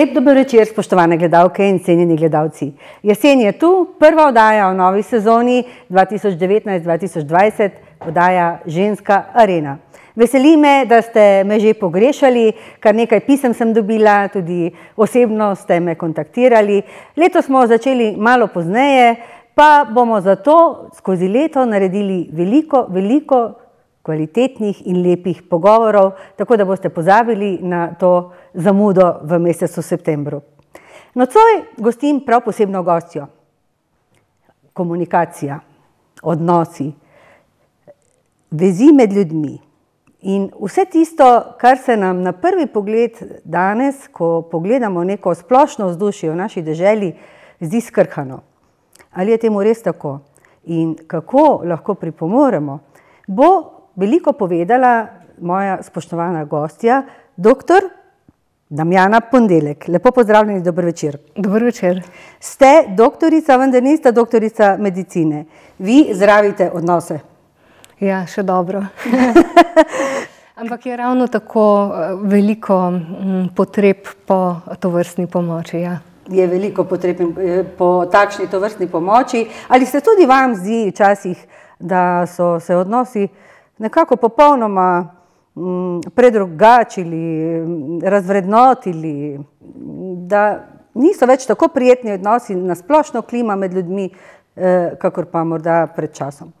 Lep dober večer, spoštovane gledalke in cenjeni gledalci. Jesen je tu, prva oddaja v novi sezoni 2019-2020, oddaja Ženska arena. Veseli me, da ste me že pogrešali, kar nekaj pisem sem dobila, tudi osebno ste me kontaktirali. Leto smo začeli malo pozneje, pa bomo zato skozi leto naredili veliko, veliko kvalitetnih in lepih pogovorov, tako da boste pozabili na to zamudo v mesecu septembru. Nocoj gostim prav posebno gostjo. Komunikacija, odnosi, vezi med ljudmi in vse tisto, kar se nam na prvi pogled danes, ko pogledamo neko splošno vzdušje v naši deželi, zdi skrhano. Ali je temu res tako in kako lahko pripomoremo, bo veliko povedala moja spoštovana gostja, doktor Damjana Pondelek. Lepo pozdravljeni, dober večer. Dober večer. Ste doktorica, vendar niste doktorica medicine. Vi zdravite odnose. Ja, še dobro. Ampak je ravno tako eh, veliko mm, potreb po tovrstni pomoči. Ja. Je veliko potreb eh, po takšni tovrstni pomoči. Ali se tudi vam zdi včasih, da so se odnosi nekako popolnoma mm, predrugačili, razvrednotili, da niso več tako prijetni odnosi na splošno klima med ljudmi, eh, kakor pa morda pred časom.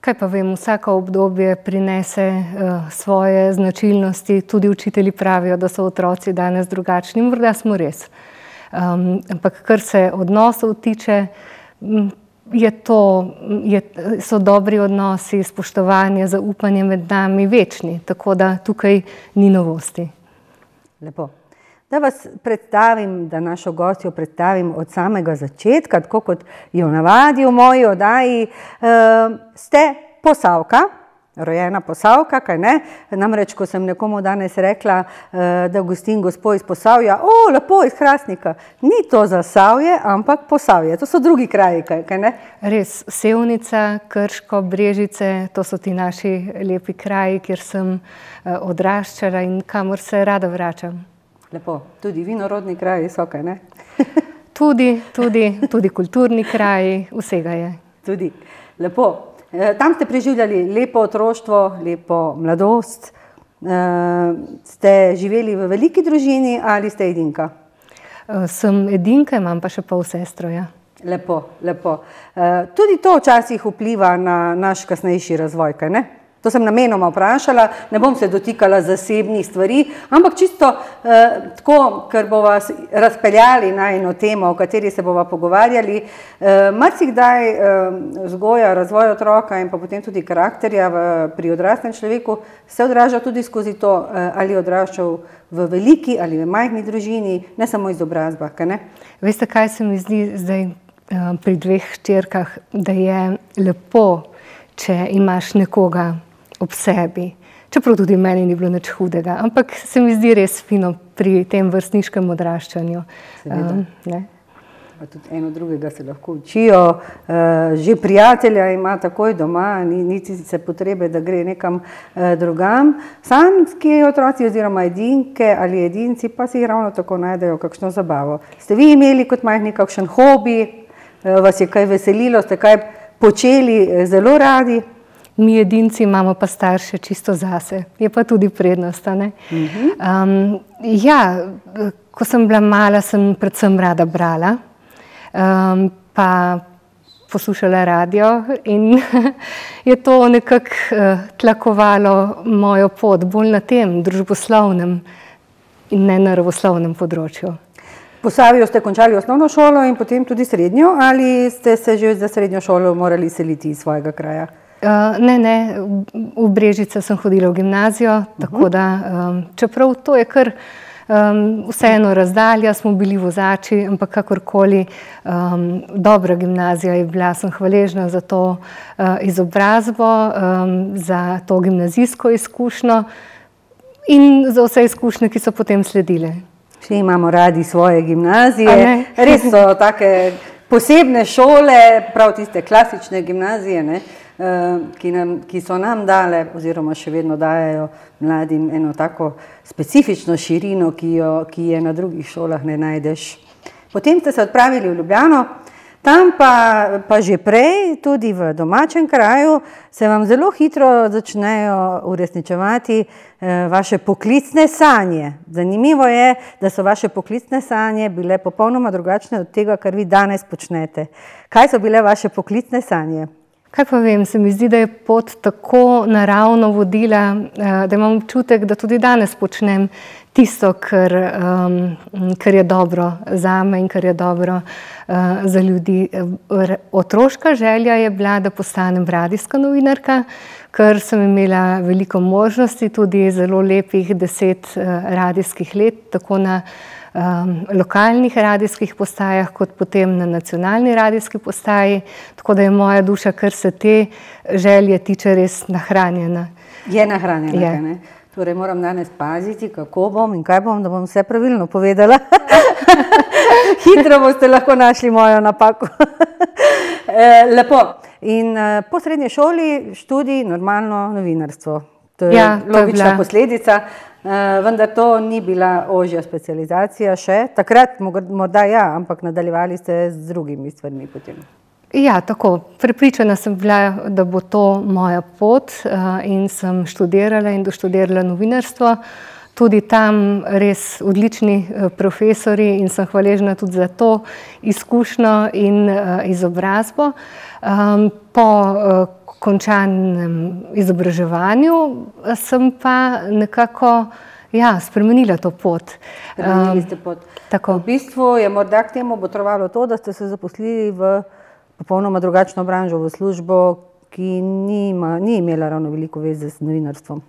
Kaj pa vem, vsako obdobje prinese uh, svoje značilnosti, tudi učitelji pravijo, da so otroci danes drugačni, morda smo res. Um, ampak kar se odnosov tiče, je to, je, so dobri odnosi, spoštovanje, zaupanje med nami večni, tako da tukaj ni novosti. Lepo. Da vas predstavim, da našo gostjo predstavim od samega začetka, tako kot jo navadi v moji oddaji, uh, ste posavka, rojena posavka, kaj ne. Namreč, ko sem nekomu danes rekla, eh, da gostim gospod iz Posavja, o, lepo iz Hrastnika, ni to za Savje, ampak Posavje, to so drugi kraji, kaj, kaj ne? Res, Sevnica, Krško, Brežice, to so ti naši lepi kraji, kjer sem eh, odraščala in kamor se rada vračam. Lepo, tudi vinorodni kraji so, kaj ne? tudi, tudi, tudi kulturni kraji, vsega je. Tudi, lepo. Eh, tam ste preživljali lepo otroštvo, lepo mladost. Eh, ste živeli v veliki družini ali ste edinka? Eh, sem edinka, imam pa še pol sestro. Ja. Lepo, lepo. Tudi to včasih vpliva na naš kasnejši razvoj, kaj ne? To sem namenoma vprašala, ne bom se dotikala zasebnih stvari, ampak čisto eh, tako, ker bomo vas razpeljali na eno temo, o kateri se bomo pogovarjali. Eh, Marsikdaj eh, vzgoja, razvoj otroka in pa potem tudi karakterja v, pri odraslem človeku se odraža tudi skozi to, eh, ali je odraščal v veliki ali v majhni družini, ne samo izobrazba. Veste, kaj se mi zdi zdaj eh, pri dveh ščirkah, da je lepo, če imaš nekoga ob sebi. Čeprav tudi meni ni bilo nič hudega, ampak se mi zdi res fino pri tem vrstniškem odraščanju. Um, tudi eno drugega se lahko učijo, uh, že prijatelja ima takoj doma, ni niti se potrebe, da gre nekam uh, drugam. Samski otroci oziroma edinke ali edinci pa si ravno tako najdejo kakšno zabavo. Ste vi imeli kot majhni kakšen hobi, uh, vas je kaj veselilo, ste kaj počeli zelo radi? Mi edinci imamo pa starše čisto zase, je pa tudi prednost. Um, ja, ko sem bila mala, sem predvsem rada brala, um, pa poslušala radio in je to nekako uh, tlakovalo mojo pot bolj na tem družboslovnem in ne naravoslovnem področju. Po Savijo ste končali osnovno šolo in potem tudi srednjo, ali ste se že za srednjo šolo morali seliti iz svojega kraja? Uh, ne, ne, v Brežice sem hodila v gimnazijo, uh -huh. tako da um, čeprav to je kar um, vseeno razdalja, smo bili vozači, ampak kakorkoli um, dobra gimnazija je bila, sem hvaležna za to uh, izobrazbo, um, za to gimnazijsko izkušnjo in za vse izkušnje, ki so potem sledile. Vsi imamo radi svoje gimnazije, res so take posebne šole, prav tiste klasične gimnazije. Ne? Ki, nam, ki so nam dale, oziroma še vedno dajo mladim eno tako specifično širino, ki, jo, ki je na drugih šolah ne najdeš. Potem ste se odpravili v Ljubljano, tam pa, pa že prej, tudi v domačem kraju, se vam zelo hitro začnejo uresničevati eh, vaše poklicne sanje. Zanimivo je, da so vaše poklicne sanje bile popolnoma drugačne od tega, kar vi danes počnete. Kaj so bile vaše poklicne sanje? Kaj pa vem, se mi zdi, da je pot tako naravno vodila, eh, da imam občutek, da tudi danes počnem tisto, kar, um, kar je dobro za me in kar je dobro uh, za ljudi. Otroška želja je bila, da postanem radijska novinarka, ker sem imela veliko možnosti, tudi zelo lepih deset uh, radijskih let, tako na um, lokalnih radijskih postajah, kot potem na nacionalni radijski postaji. Tako da je moja duša, kar se te želje tiče, res nahranjena. Je nahranjena. Je. Torej, moram danes paziti, kako bom in kaj bom, da bom vse pravilno povedala. Hitro boste lahko našli mojo napako. Eh, lepo. In uh, po srednji šoli študij normalno novinarstvo. To je ja, logična posledica. Uh, vendar to ni bila ožja specializacija še. Takrat morda ja, ampak nadaljevali ste z drugimi stvarmi potem. Ja, tako. Prepričana sem bila, da bo to moja pot uh, in sem študirala in doštudirala novinarstvo. Tudi tam res odlični uh, profesori in sem hvaležna tudi za to izkušnjo in izobrazbo. Um, po končanem izobraževanju sem pa nekako ja, spremenila to pot. Spremenili ste pot. Um, v bistvu je morda k temu potrovalo to, da ste se zaposlili v popolnoma drugačno branžo, v službo, ki nima, ni imela ravno veliko veze z novinarstvom.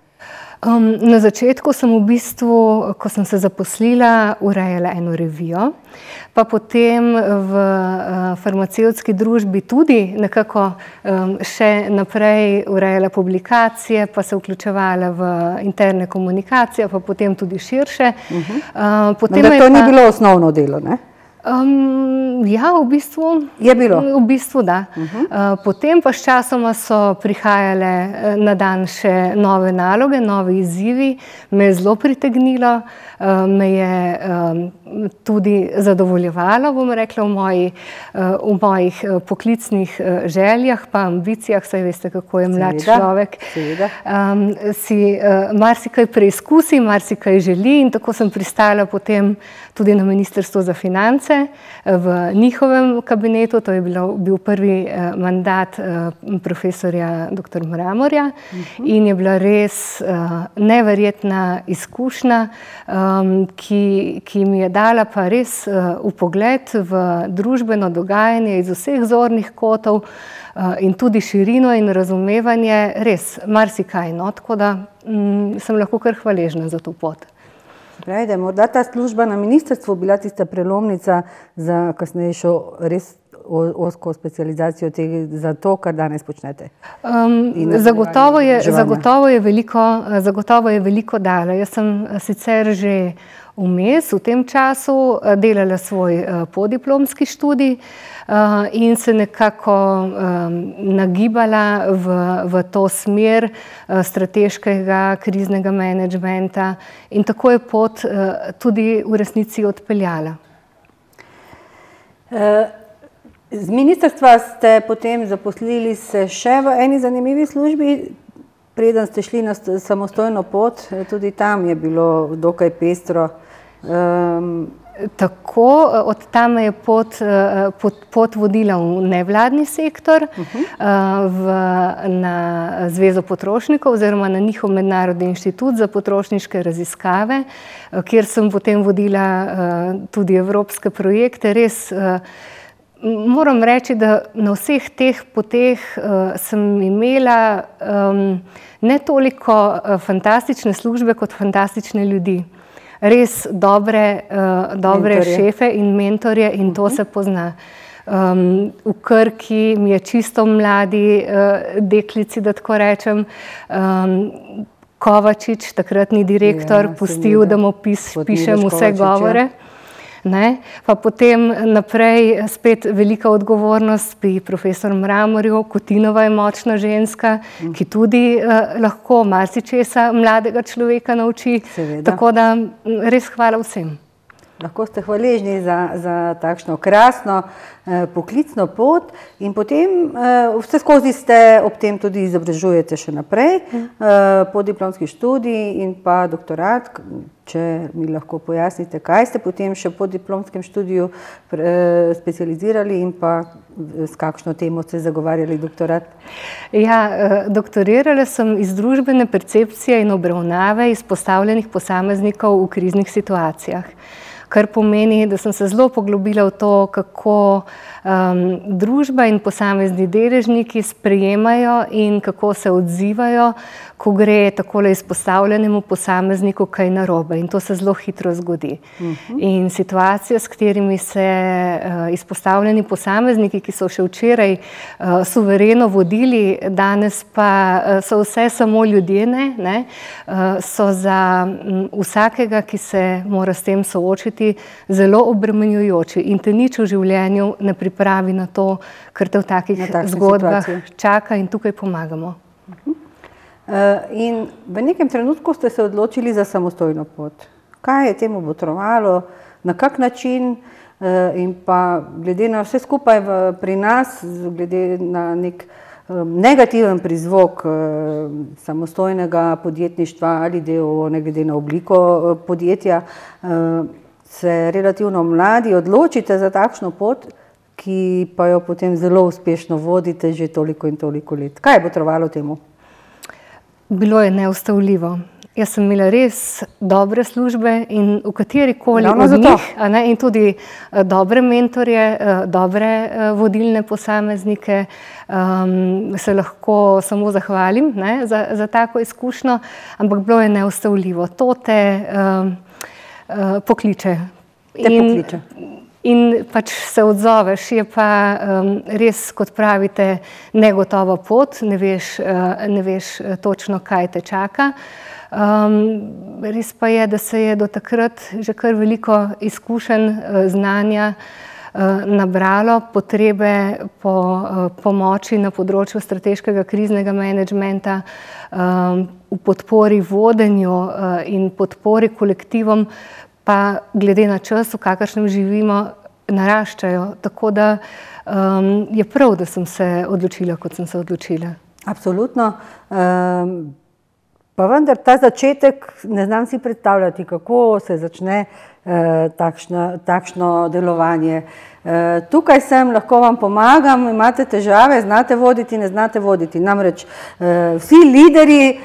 Um, na začetku sem v bistvu, ko sem se zaposlila, urejala eno revijo, pa potem v uh, farmacevtski družbi tudi nekako um, še naprej urejala publikacije, pa se vključevala v interne komunikacije, pa potem tudi širše. Uh -huh. uh, potem to pa... ni bilo osnovno delo, ne? Um, ja, v bistvu je bilo. V bistvu, da. Uh -huh. uh, potem pa sčasoma so prihajale eh, na dan še nove naloge, nove izzivi, me je zelo pritegnilo, uh, me je um, tudi zadovoljevalo, bom rekla, v, moji, uh, v mojih uh, poklicnih uh, željah, pa ambicijah, saj veste, kako je mlad seveda, človek. Um, si uh, marsikaj preizkusi, marsikaj želi in tako sem pristala potem tudi na Ministrstvo za finance eh, v njihovem kabinetu. To je bilo, bil prvi eh, mandat eh, profesorja dr. Mramorja uh mhm. -huh. in je bila res neverjetna izkušnja, ehm, ki, ki mi je dala pa res upogled v družbeno dogajanje iz vseh zornih kotov. In tudi širino in razumevanje, res marsikaj. No? Tako da mm, sem lahko kar hvaležna za to pot. Pravi, da je morda ta služba na ministrstvu bila tista prelomnica za kasnejšo res osko specializacijo tega, za to, kar danes počnete? Um, zagotovo, je, zagotovo, je veliko, zagotovo je veliko dala. Jaz sem sicer že vmes v tem času delala svoj podiplomski študij. Eh, in se nekako um, nagibala v, v to smer strateškega kriznega menedžmenta, in tako je pot tudi v resnici odpeljala. Z ministrstva ste potem zaposlili se še v eni zanimivi službi, preden ste šli na samostojno pot, tudi tam je bilo dokaj pestro. Um, Tako, od tam je pot, pot, pot vodila v nevladni sektor, uh -huh. v, na Zvezo potrošnikov oziroma na njihov mednarodni inštitut za potrošniške raziskave, kjer sem potem vodila tudi evropske projekte. Res moram reči, da na vseh teh poteh sem imela ne toliko fantastične službe kot fantastične ljudi res dobre, uh, dobre šefe in mentorje in to uh mhm. -huh. se pozna. Um, v Krki mi je čisto mladi uh, deklici, da tako rečem. Um, Kovačič, takratni direktor, ja, pustil, da mu pis, pišem vse Kovačič, ja. Ne? Pa potem naprej spet velika odgovornost pri profesorju Mramorju, Kutinova je močna ženska, ki tudi uh, lahko marsičesa mladega človeka nauči. Seveda. Tako da res hvala vsem. Lahko ste hvaležni za, za takšno krasno eh, poklicno pot, in potem eh, vse skozi ste ob tem tudi izobražujete še naprej, eh, po diplomski študiji in pa doktorat. Če mi lahko pojasnite, kaj ste potem še po diplomskem študiju eh, specializirali in pa eh, s kakšno temo ste zagovarjali doktorat? Ja, eh, doktorirala sem iz družbene percepcije in obravnave izpostavljenih posameznikov v kriznih situacijah kar pomeni, da sem se zelo poglobila v to, kako um, družba in posamezni deležniki sprejemajo in kako se odzivajo, ko gre tako izpostavljenemu posamezniku kaj narobe. In to se zelo hitro zgodi. Uh mhm. -huh. In situacije, s katerimi se uh, izpostavljeni posamezniki, ki so še včeraj uh, suvereno vodili, danes pa uh, so vse samo ljudje, ne, ne, uh, so za um, vsakega, ki se mora s tem soočiti, zelo obremenjujoči. In te nič v življenju ne pripravi na to, kar te v takih zgodbah situacije. čaka in tukaj pomagamo. Uh -huh. Eh, in v nekem trenutku ste se odločili za samostojno pot. Kaj je temu botrovalo, na kak način, eh, in pa glede na vse skupaj v, pri nas, glede na nek eh, negativen prizvok samostojnega podjetništva ali delo, ne glede na obliko podjetja, se relativno mladi odločite za takšno pot, ki pa jo potem zelo uspešno vodite že toliko in toliko let. Kaj je botrovalo temu? Bilo je neustavljivo. Jaz sem imela res dobre službe in v kateri koli od njih, ne, in tudi uh, dobre mentorje, uh, dobre uh, vodilne posameznike, um, se lahko samo zahvalim ne, za, za tako izkušnjo, ampak bilo je neustavljivo. To te um, pokliče. Te in, pokliče. In pač se odzoveš, je pa um, res, kot pravite, negotova pot, ne veš, uh, ne veš uh, točno, kaj te čaka. Um, res pa je, da se je do takrat že kar veliko izkušenj, uh, znanja uh, nabralo, potrebe po uh, pomoči na področju strateškega kriznega menedžmenta, um, v podpori vodenju uh, in podpori kolektivom pa glede na čas, v kakršnem živimo, naraščajo. Tako da um, je prav, da sem se odločila, kot sem se odločila. Absolutno. Um, pa vendar ta začetek, ne znam si predstavljati, kako se začne uh, takšno, takšno delovanje. Uh, tukaj sem, lahko vam pomagam, imate težave, znate voditi, ne znate voditi. Namreč uh, vsi lideri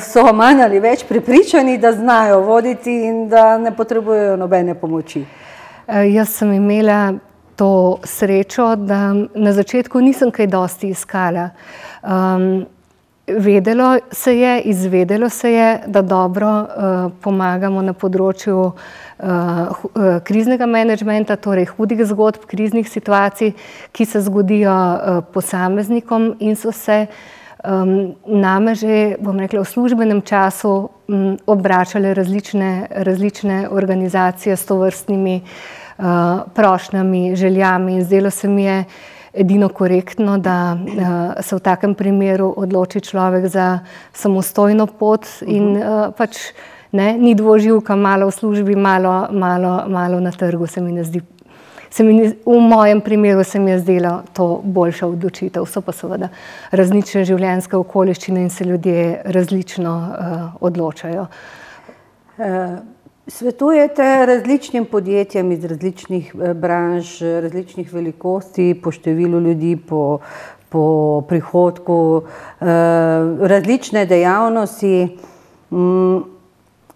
so manj ali več pripričani, da znajo voditi in da ne potrebujejo nobene pomoči. Jaz sem imela to srečo, da na začetku nisem kaj dosti iskala. Um, vedelo se je, izvedelo se je, da dobro uh, pomagamo na področju uh, kriznega menedžmenta, torej hudih zgodb, kriznih situacij, ki se zgodijo uh, posameznikom in so se um, name že, bom rekla, v službenem času um, obračale različne, različne organizacije s tovrstnimi uh, prošnjami, željami. In zdelo se mi je, edino korektno, da uh, se v takem primeru odloči človek za samostojno pot in uh, pač ne, ni dvoživka, malo v službi, malo, malo, malo na trgu, se mi ne zdi. Se mi, v mojem primeru se mi je zdelo to boljša odločitev. So pa seveda različne življenjske okoliščine in se ljudje različno uh, odločajo. Uh. Svetujete različnim podjetjem iz različnih eh, branž, različnih velikosti, po številu ljudi, po, po prihodku, različne dejavnosti.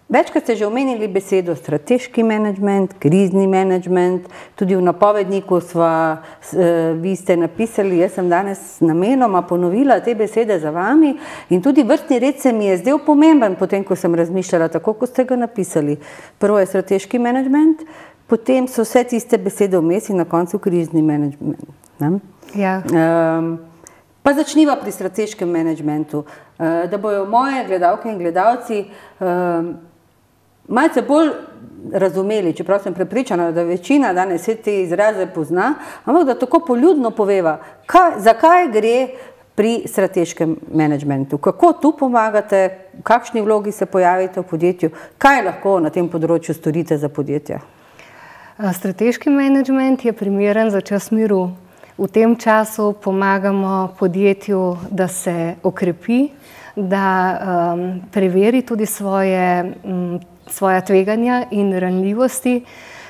Večkrat ste že omenili besedo strateški menedžment, krizni menedžment, tudi v napovedniku sva, eh, vi ste napisali, jaz sem danes namenoma ponovila te besede za vami in tudi vrstni red se mi je zdel pomemben, potem ko sem razmišljala tako, kot ste ga napisali. Prvo je strateški menedžment, potem so vse tiste besede vmes in na koncu krizni menedžment. Ja. Um, pa začniva pri strateškem menedžmentu, uh, da bojo moje gledalke in gledalci um, malce bolj razumeli, čeprav sem prepričana, da večina danes vse te izraze pozna, ampak da tako poljudno poveva, kaj, zakaj gre pri strateškem menedžmentu, kako tu pomagate, v kakšni vlogi se pojavite v podjetju, kaj lahko na tem področju storite za podjetja. Strateški menedžment je primeren za čas miru. V tem času pomagamo podjetju, da se okrepi, da um, preveri tudi svoje um, svoja tveganja in ranljivosti,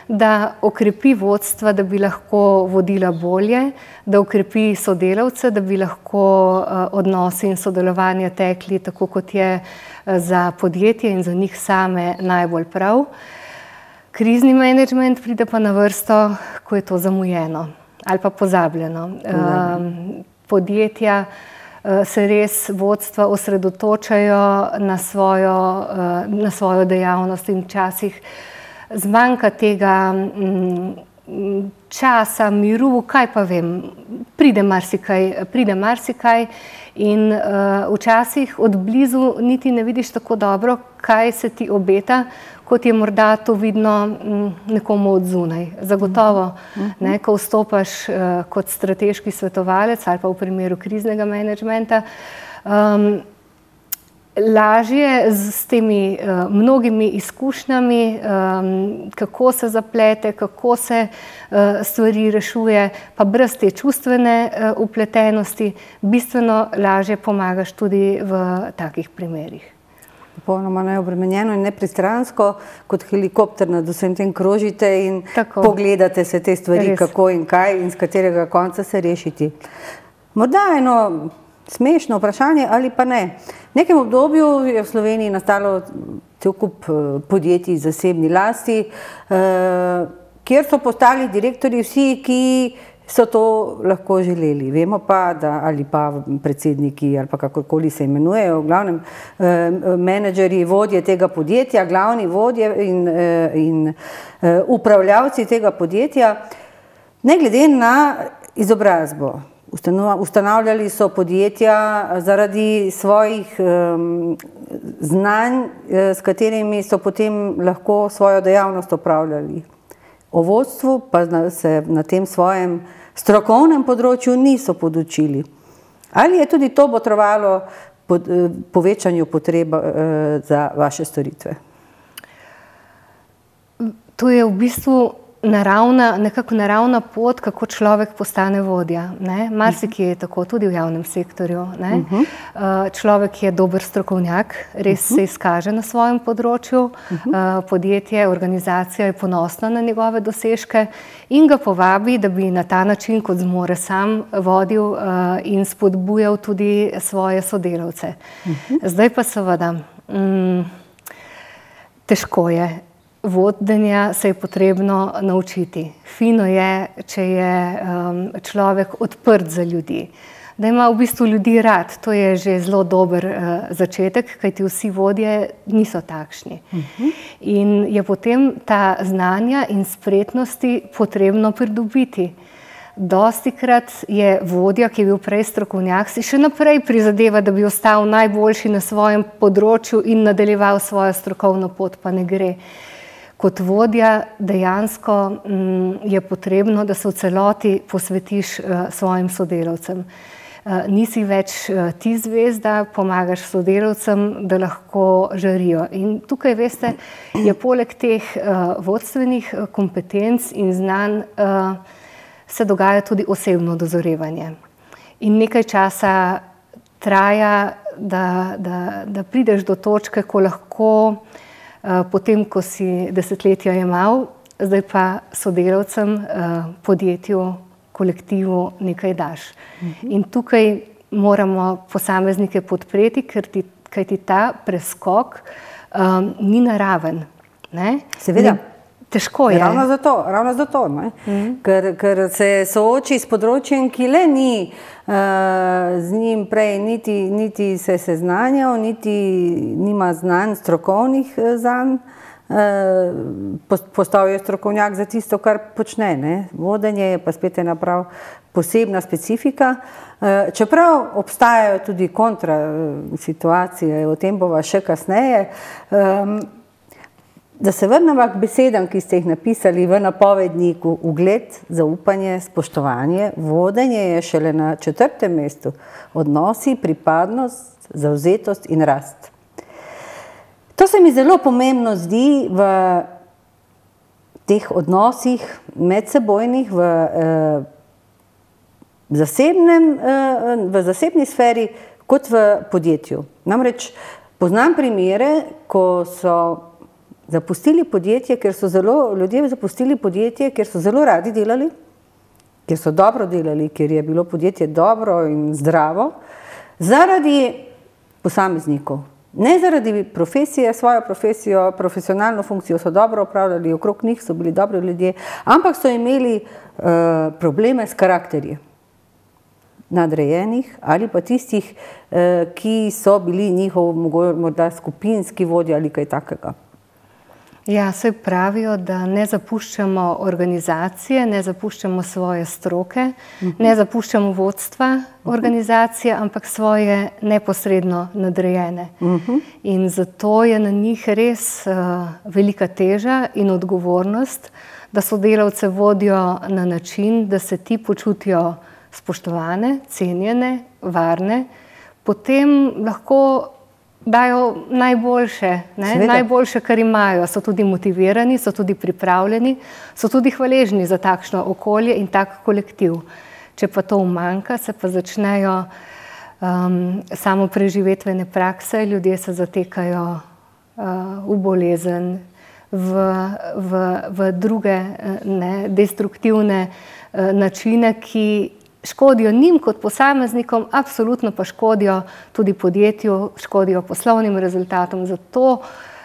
da okrepi vodstva, da bi lahko vodila bolje, da okrepi sodelavce, da bi lahko eh, odnosi in sodelovanje tekli tako, kot je eh, za podjetje in za njih same najbolj prav. Krizni menedžment pride pa na vrsto, ko je to zamujeno ali pa pozabljeno. Um, podjetja Eh, se res vodstva osredotočajo na svojo, eh, na svojo dejavnost in včasih zmanjka tega mm, časa, miru, kaj pa vem, pride marsikaj, pride marsikaj in uh, včasih od blizu niti ne vidiš tako dobro, kaj se ti obeta, kot je morda to vidno mm, nekomu od zunaj. Zagotovo, ne, ko vstopaš uh, kot strateški svetovalec ali pa v primeru kriznega menedžmenta, um, lažje z, z temi uh, mnogimi izkušnjami, um, kako se zaplete, kako se uh, stvari rešuje, pa brez te čustvene uh, upletenosti, bistveno lažje pomagaš tudi v takih primerih popolnoma neobremenjeno in nepristransko, kot helikopter nad vsem tem krožite in Tako. pogledate se te stvari, Res. kako in kaj in z katerega konca se rešiti. Morda eno smešno vprašanje ali pa ne. V nekem obdobju je v Sloveniji nastalo cel kup eh, podjetij zasebni lasti, eh, kjer so postali direktori vsi, ki so to lahko želeli. Vemo pa, da ali pa predsedniki ali pa kakorkoli se imenujejo, v glavnem eh, menedžeri, vodje tega podjetja, glavni vodje in, eh, in eh, upravljavci tega podjetja, ne glede na izobrazbo. Ustanavljali so podjetja zaradi svojih um, znanj, s katerimi so potem lahko svojo dejavnost opravljali. O vodstvu pa se na tem svojem strokovnem področju niso podučili. Ali je tudi to potrovalo pod, eh, povečanju potreba eh, za vaše storitve? To je v bistvu naravna, nekako naravna pot, kako človek postane vodja. Marsikje je tako, tudi v javnem sektorju. Ne? Uh -huh. uh, človek je dober strokovnjak, res uh -huh. se izkaže na svojem področju, uh -huh. uh, podjetje, organizacija je ponosna na njegove dosežke in ga povabi, da bi na ta način, kot zmore sam, vodil uh, in spodbujal tudi svoje sodelavce. Uh -huh. Zdaj pa seveda. Mm, Težko je. Vodenja se je potrebno naučiti. Fino je, če je um, človek odprt za ljudi, da ima v bistvu ljudi rad. To je že zelo dober uh, začetek, kajti vsi vodje niso takšni. Uh -huh. In je potem ta znanja in spretnosti potrebno pridobiti. Dosti krat je vodja, ki je bil prej strokovnjak, si še naprej prizadeva, da bi ostal najboljši na svojem področju in nadaljeval svojo strokovno pot, pa ne gre kot vodja dejansko mm, je potrebno, da se v celoti posvetiš uh, svojim sodelavcem. Uh, nisi več uh, ti zvezda, pomagaš sodelavcem, da lahko žarijo. In tukaj, veste, je poleg teh vodstvenih kompetenc in znanj se dogaja tudi osebno dozorevanje. In nekaj časa traja, da, da, da prideš do točke, ko lahko uh, Eh, potem, ko si desetletja imel, zdaj pa sodelavcem, eh, podjetju, kolektivu nekaj daš. Mhm. In tukaj moramo posameznike podpreti, ker ti, ti ta preskok um, ni naraven. Ne? Seveda. Ni, Težko je. Ravno zato, ravno zato mm -hmm. ker, ker se sooči s področjem, ki le ni uh, z njim prej, niti, niti se seznanjal, niti nima znanj strokovnih uh, zanj. Uh, postal je strokovnjak za tisto, kar počne. Ne? Vodenje je pa spet ena prav posebna specifika. Uh, čeprav obstajajo tudi kontra situacije, o tem bova še kasneje. Um, da se vrnemo k besedam, ki ste jih napisali v napovedniku, ugled, zaupanje, spoštovanje, vodenje je šele na četrtem mestu, odnosi, pripadnost, zauzetost in rast. To se mi zelo pomembno zdi v teh odnosih medsebojnih, v, eh, zasebnem, eh, v zasebni sferi, kot v podjetju. Namreč poznam primere, ko so zapustili podjetje, ker so zelo, ljudje zapustili podjetje, ker so zelo radi delali, ker so dobro delali, ker je bilo podjetje dobro in zdravo, zaradi posameznikov. Ne zaradi profesije, svojo profesijo, profesionalno funkcijo so dobro upravljali, okrog njih so bili dobri ljudje, ampak so imeli uh, probleme s karakterji nadrejenih ali pa tistih, uh, ki so bili njihov morda skupinski vodja ali kaj takega. Ja, se pravijo, da ne zapuščamo organizacije, ne zapuščamo svoje stroke, uh -huh. ne zapuščamo vodstva organizacije, ampak svoje neposredno nadrejene. Uh -huh. In zato je na njih res uh, velika teža in odgovornost, da sodelavce vodijo na način, da se ti počutijo spoštovane, cenjene, varne, potem lahko dajo najboljše, najboljše, kar imajo. So tudi motivirani, so tudi pripravljeni, so tudi hvaležni za takšno okolje in tak kolektiv. Če pa to umanka, se pa začnejo um, samo preživetvene prakse, ljudje se zatekajo uh, v bolezen, v, v, v druge ne, destruktivne uh, načine, ki škodijo njim kot posameznikom, apsolutno pa škodijo tudi podjetju, škodijo poslovnim rezultatom. Zato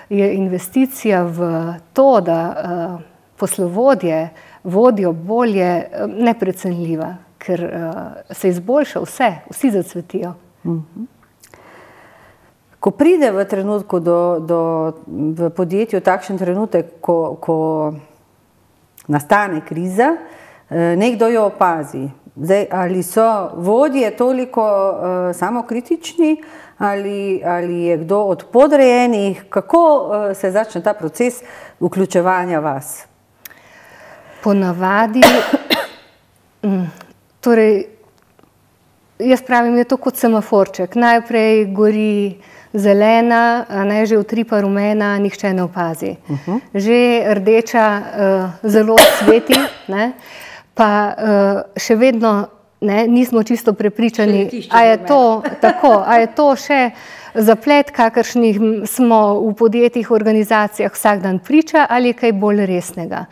je investicija v to, da uh, poslovodje vodijo bolje, uh, neprecenljiva, ker uh, se izboljša vse, vsi zacvetijo. Mhm. Ko pride v trenutku do, do, v podjetju takšen trenutek, ko, ko nastane kriza, nekdo jo opazi, Zdaj, ali so vodje toliko uh, samokritični, ali, ali je kdo od podrejenih, kako uh, se začne ta proces vključevanja vas? Ponavadi, mm, torej, jaz pravim, je to kot semaforček. Najprej gori zelena, a ne že utripa rumena, nihče ne opazi. Uh -huh. Že rdeča uh, zelo sveti. Ne? Pa uh, še vedno ne, nismo čisto prepričani, ali je, je to še zaplet, kakršnih smo v podjetjih, organizacijah vsak dan priča, ali kaj bolj resnega.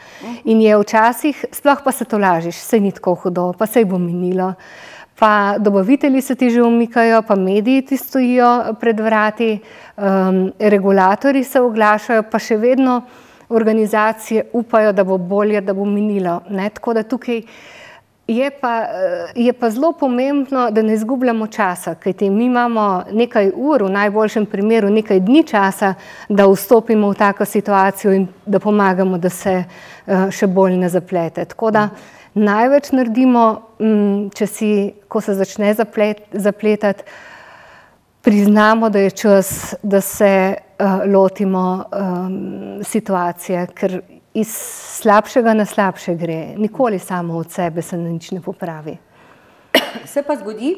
In je včasih, sploh pa se to lažiš, se ni tako hudo, pa se je bo minilo. Pa dobavitelji se ti že umikajo, pa mediji ti stojijo pred vrati, um, regulatori se oglašajo, pa še vedno organizacije upajo, da bo bolje, da bo minilo. Ne? Tako da tukaj je pa, eh, je pa zelo pomembno, da ne izgubljamo časa, kajti mi imamo nekaj ur, v najboljšem primeru nekaj dni časa, da vstopimo v tako situacijo in da pomagamo, da se eh, še bolj ne zaplete. Tako da največ naredimo, mm, če si, ko se začne zaplet, zapletati, priznamo, da je čas, da se uh, lotimo um, situacije, ker iz slabšega na slabše gre. Nikoli samo od sebe se nič ne popravi. Se pa zgodi,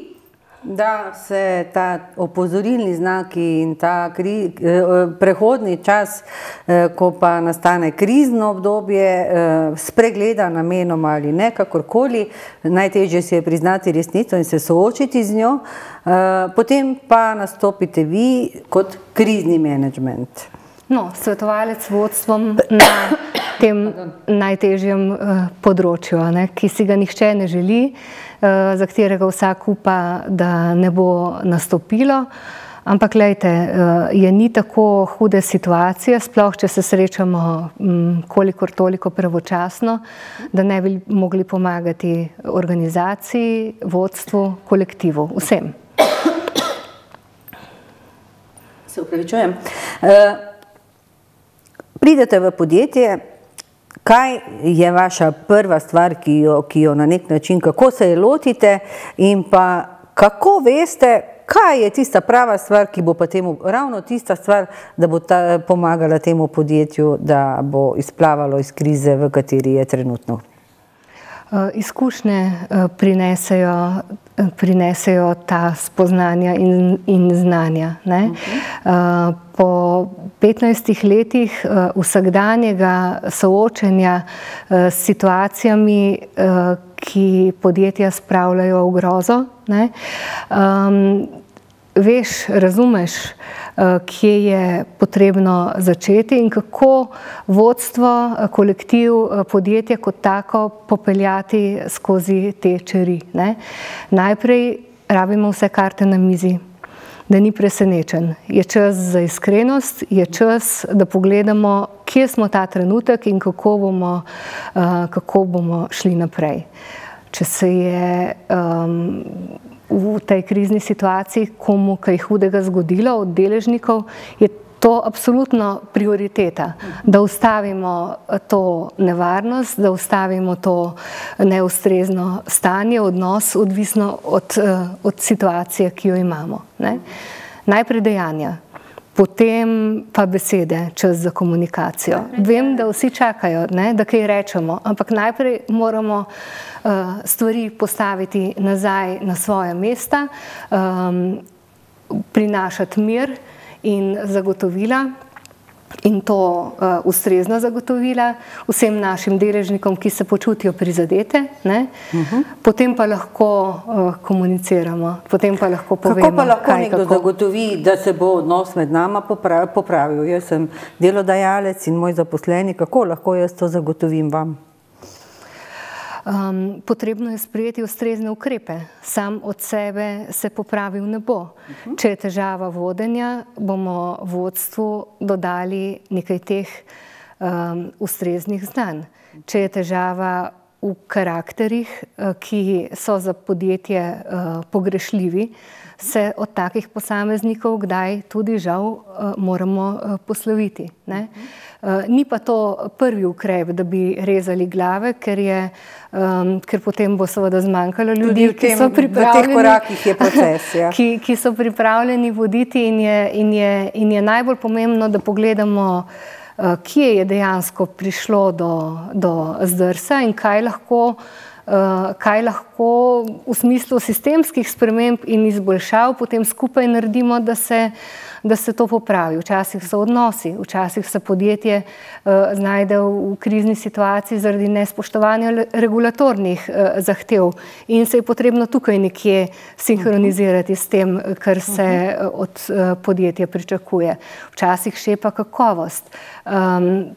da se ta opozorilni znaki in ta kri, eh, prehodni čas, eh, ko pa nastane krizno obdobje, eh, spregleda namenoma ali ne, kakorkoli, najtežje si je priznati resnico in se soočiti z njo, potem pa nastopite vi kot krizni menedžment. No, svetovalec vodstvom na tem najtežjem uh, področju, ne, ki si ga nihče ne želi. Uh, za katerega vsak upa, da ne bo nastopilo. Ampak, gledajte, eh, je ni tako hude situacije, sploh če se srečamo mm, kolikor toliko pravočasno, da ne bi mogli pomagati organizaciji, vodstvu, kolektivu, vsem. Se upravičujem. Eh, pridete v podjetje, Kaj je vaša prva stvar, ki jo, ki jo na nek način, kako se je lotite in pa kako veste, kaj je tista prava stvar, ki bo pa temu, ravno tista stvar, da bo ta pomagala temu podjetju, da bo izplavalo iz krize, v kateri je trenutno. Uh, izkušnje uh, prinesejo, uh, prinesejo ta spoznanja in, in znanja. Uh -huh. uh, po 15 letih vsakdanjega soočenja s situacijami, ki podjetja spravljajo v grozo, ne, um, veš, razumeš, eh, kje je potrebno začeti in kako vodstvo, eh, kolektiv, eh, podjetje kot tako popeljati skozi te čeri. Ne. Najprej rabimo vse karte na mizi, da ni presenečen. Je čas za iskrenost, je čas, da pogledamo, kje smo ta trenutek in kako bomo, kako bomo šli naprej. Če se je um, v tej krizni situaciji komu kaj hudega zgodilo od deležnikov, je to absolutno prioriteta, da ustavimo to nevarnost, da ustavimo to neustrezno stanje, odnos, odvisno od, od situacije, ki jo imamo. Ne? Najprej dejanja, potem pa besede, čas za komunikacijo. Vem, da vsi čakajo, ne, da kaj rečemo, ampak najprej moramo uh, stvari postaviti nazaj na svoje mesta, um, prinašati mir in zagotovila, in to uh, ustrezno zagotovila vsem našim deležnikom, ki se počutijo prizadete, uh -huh. potem pa lahko uh, komuniciramo, potem pa lahko povemo. Kako pa lahko kaj, nekdo kako? zagotovi, da se bo odnos med nama popravil? Jaz sem delodajalec in moj zaposleni, kako lahko jaz to zagotovim vam? Um, potrebno je sprejeti ustrezne ukrepe, sam od sebe se popravil ne bo. Če je težava vodenja, bomo vodstvu dodali nekaj teh um, ustreznih znanj. Če je težava v karakterih, uh, ki so za podjetje uh, pogrešljivi, se od takih posameznikov kdaj tudi žal uh, moramo uh, posloviti. Ne? Ni pa to prvi ukrep, da bi rezali glave, ker, je, um, ker potem bo seveda zmanjkalo ljudi, tem, ki, so proces, ja. ki, ki so pripravljeni voditi in je, in, je, in je najbolj pomembno, da pogledamo, uh, kje je dejansko prišlo do, do zdrsa in kaj lahko Eh, kaj lahko v smislu sistemskih sprememb in izboljšav potem skupaj naredimo, da se, da se to popravi. Včasih so odnosi, včasih se podjetje uh, znajde v, krizni situaciji zaradi nespoštovanja regulatornih uh, zahtev in se je potrebno tukaj nekje sinhronizirati s tem, kar se uh, od uh, podjetja pričakuje. Včasih šepa kakovost. Um,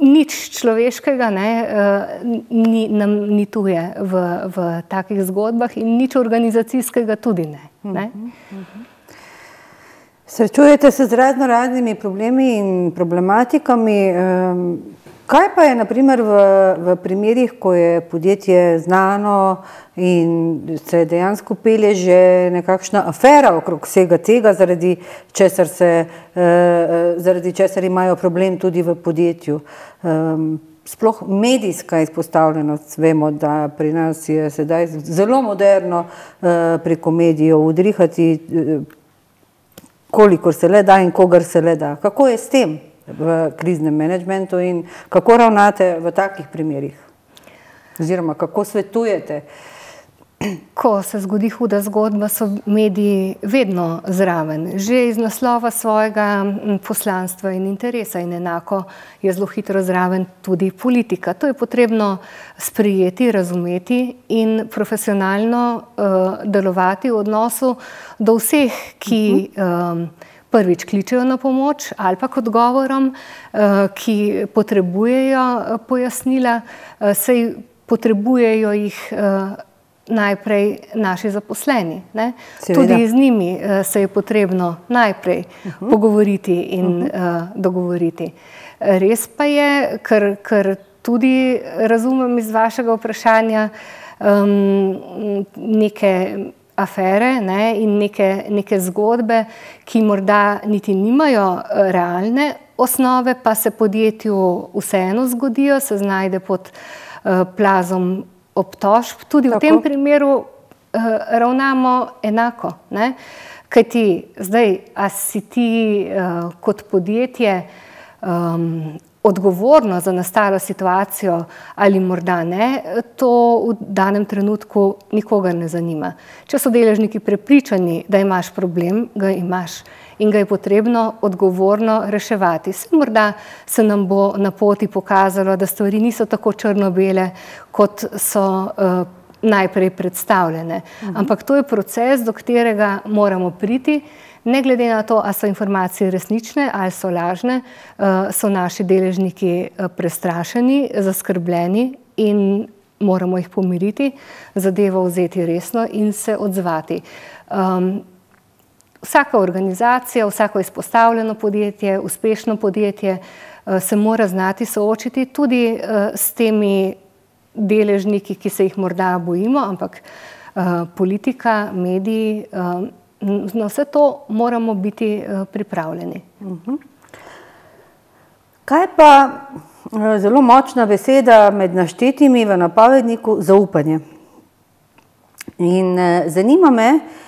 nič človeškega ne, uh, ni, nam ni tuje v, v takih zgodbah in nič organizacijskega tudi ne. ne. Srečujete se z razno raznimi problemi in problematikami. Um, Kaj pa je naprimer v, v primerih, ko je podjetje znano in se dejansko pelje že nekakšna afera okrog vsega tega, zaradi česar, se, eh, zaradi česar imajo problem tudi v podjetju. Um, sploh medijska izpostavljenost, vemo, da pri nas je sedaj zelo moderno eh, preko medijev udrihati, eh, kolikor se le da in kogar se le da. Kako je s tem? v kriznem menedžmentu in kako ravnate v takih primerih? Oziroma, kako svetujete? Ko se zgodi huda zgodba, so mediji vedno zraven, že iz naslova svojega poslanstva in interesa, in enako je zelo hitro zraven tudi politika. To je potrebno sprijeti, razumeti in profesionalno uh, delovati v odnosu do vseh, ki. Uh -huh. um, prvič kličejo na pomoč ali pa kot govorom, eh, ki potrebujejo eh, pojasnila, eh, sej potrebujejo jih najprej naši zaposleni. Tudi z njimi se je potrebno najprej uh -huh. pogovoriti in uh -huh. dogovoriti. Res pa je, ker, ker tudi razumem iz vašega vprašanja um, neke afere ne, in neke, neke zgodbe, ki morda niti nimajo eh, realne osnove, pa se podjetju vseeno zgodijo, se znajde pod uh, plazom obtožb. Tudi Tako. v tem primeru ravnamo enako. Ne? Kaj ti zdaj, a si ti uh, kot podjetje um, odgovorno za nastalo situacijo ali morda ne, to v danem trenutku nikogar ne zanima. Če so deležniki prepričani, da imaš problem, ga imaš in ga je potrebno odgovorno reševati. Se morda se nam bo na poti pokazalo, da stvari niso tako črno-bele, kot so uh, najprej predstavljene. Mhm. Ampak to je proces, do katerega moramo priti. Ne glede na to, ali so informacije resnične ali so lažne, uh, so naši deležniki uh, prestrašeni, zaskrbljeni in moramo jih pomiriti, zadevo vzeti resno in se odzvati. Um, Vsaka organizacija, vsako izpostavljeno podjetje, uspešno podjetje eh, se mora znati soočiti tudi eh, s temi deležniki, ki se jih morda bojimo, ampak eh, politika, mediji, na vse to moramo biti pripravljeni. Mhm. Kaj pa zelo močna beseda med naštetimi v napovedniku zaupanje? In zanima me, Eh,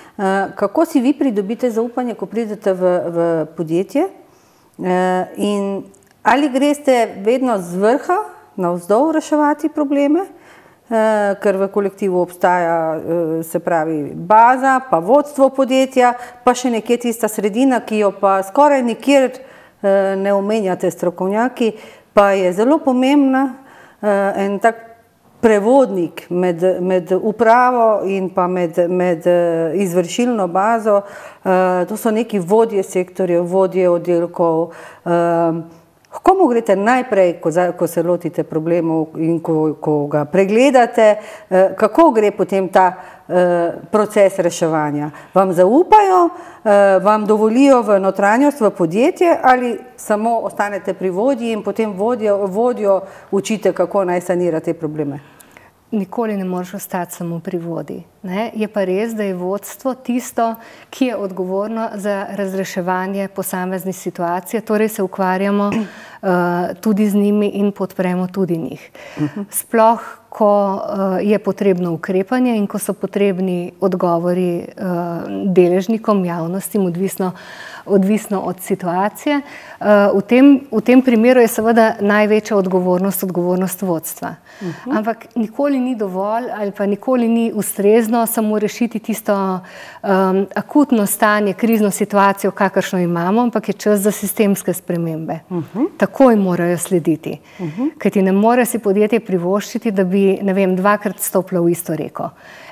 kako si vi pridobite zaupanje, ko pridete v, v podjetje? Eh, in ali greste vedno z vrha na vzdolj reševati probleme, eh, ker v kolektivu obstaja, se pravi, baza, pa vodstvo podjetja, pa še nekje tista sredina, ki jo pa skoraj nikjer ne omenjate strokovnjaki, pa je zelo pomembna. En tak prevodnik med, med upravo in pa med, med eh, izvršilno bazo. Uh, to so neki vodje sektorjev, vodje oddelkov. Uh, Komu greste najprej, ko, za, ko se lotite problemov in ko, ko ga pregledate, kako gre potem ta proces reševanja? Vam zaupajo, uh, vam dovolijo v notranjost, v podjetje ali samo ostanete pri vodji in potem vodjo, vodjo učite, kako naj sanira te probleme? nikoli ne moreš ostati samo pri vodi. Ne? Je pa res, da je vodstvo tisto, ki je odgovorno za razreševanje posameznih situacij, torej se ukvarjamo uh, tudi z njimi in podpremo tudi njih. Sploh, ko uh, je potrebno ukrepanje in ko so potrebni odgovori uh, deležnikom, javnostim, odvisno, odvisno od situacije. Uh, v, tem, v tem primeru je seveda največja odgovornost odgovornost vodstva. Uh -huh. Ampak nikoli ni dovolj ali pa nikoli ni ustrezno samo rešiti tisto um, akutno stanje, krizno situacijo, kakršno imamo, ampak je čas za sistemske spremembe. Uh -huh. Takoj morajo slediti. Uh -huh. Ker ti ne more si podjetje privoščiti, da bi vem, dvakrat stopilo v isto reko.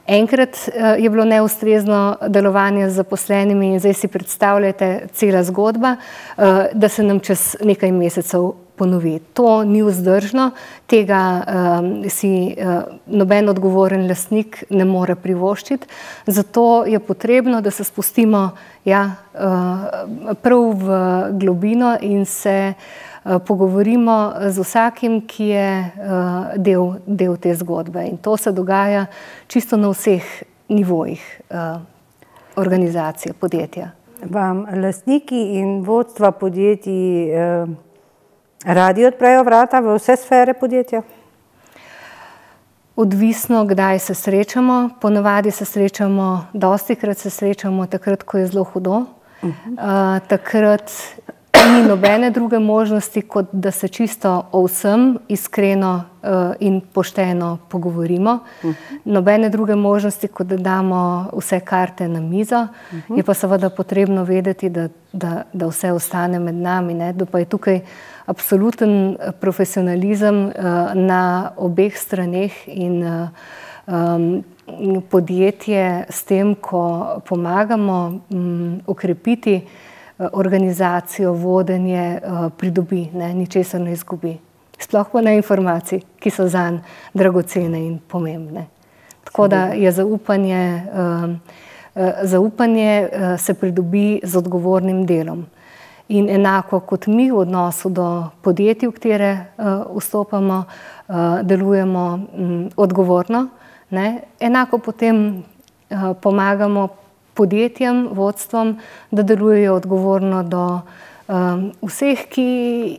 Enkrat uh, je bilo neustrezno delovanje z zaposlenimi in zdaj si predstavljate cela zgodba, uh, da se nam čez nekaj mesecev ponovi. To ni vzdržno, tega um, si uh, noben odgovoren lasnik ne more privoščiti. Zato je potrebno, da se spustimo ja, uh, prav v globino in se pogovorimo z vsakim, ki je uh, del, del te zgodbe. In to se dogaja čisto na vseh nivojih organizacije, podjetja. Vam lastniki in vodstva podjetij Radi odprejo vrata v vse sfere podjetja? Odvisno, kdaj se srečamo. Ponovadi se srečamo, dosti krat se srečamo, takrat, ko je zelo hudo. Uh -huh. uh, takrat ni nobene druge možnosti, kot da se čisto o vsem iskreno uh, in pošteno pogovorimo. Uh -huh. Nobene druge možnosti, kot da damo vse karte na mizo. Uh -huh. Je pa seveda potrebno vedeti, da, da, da vse ostane med nami. Ne? Da pa je tukaj absoluten eh, profesionalizem uh, na obeh straneh in uh, um, podjetje s tem, ko pomagamo um, okrepiti organizacijo, vodenje, uh, pridobi, ne, ničesar ne izgubi. Sploh pa ne informacij, ki so zanj dragocene in pomembne. Tako da je zaupanje, uh, uh, zaupanje se pridobi z odgovornim delom. In enako kot mi v odnosu do podjetij, v katere vstopamo, delujemo um, odgovorno, ne? enako potem pomagamo podjetjem, vodstvom, da delujejo odgovorno do um, vseh, ki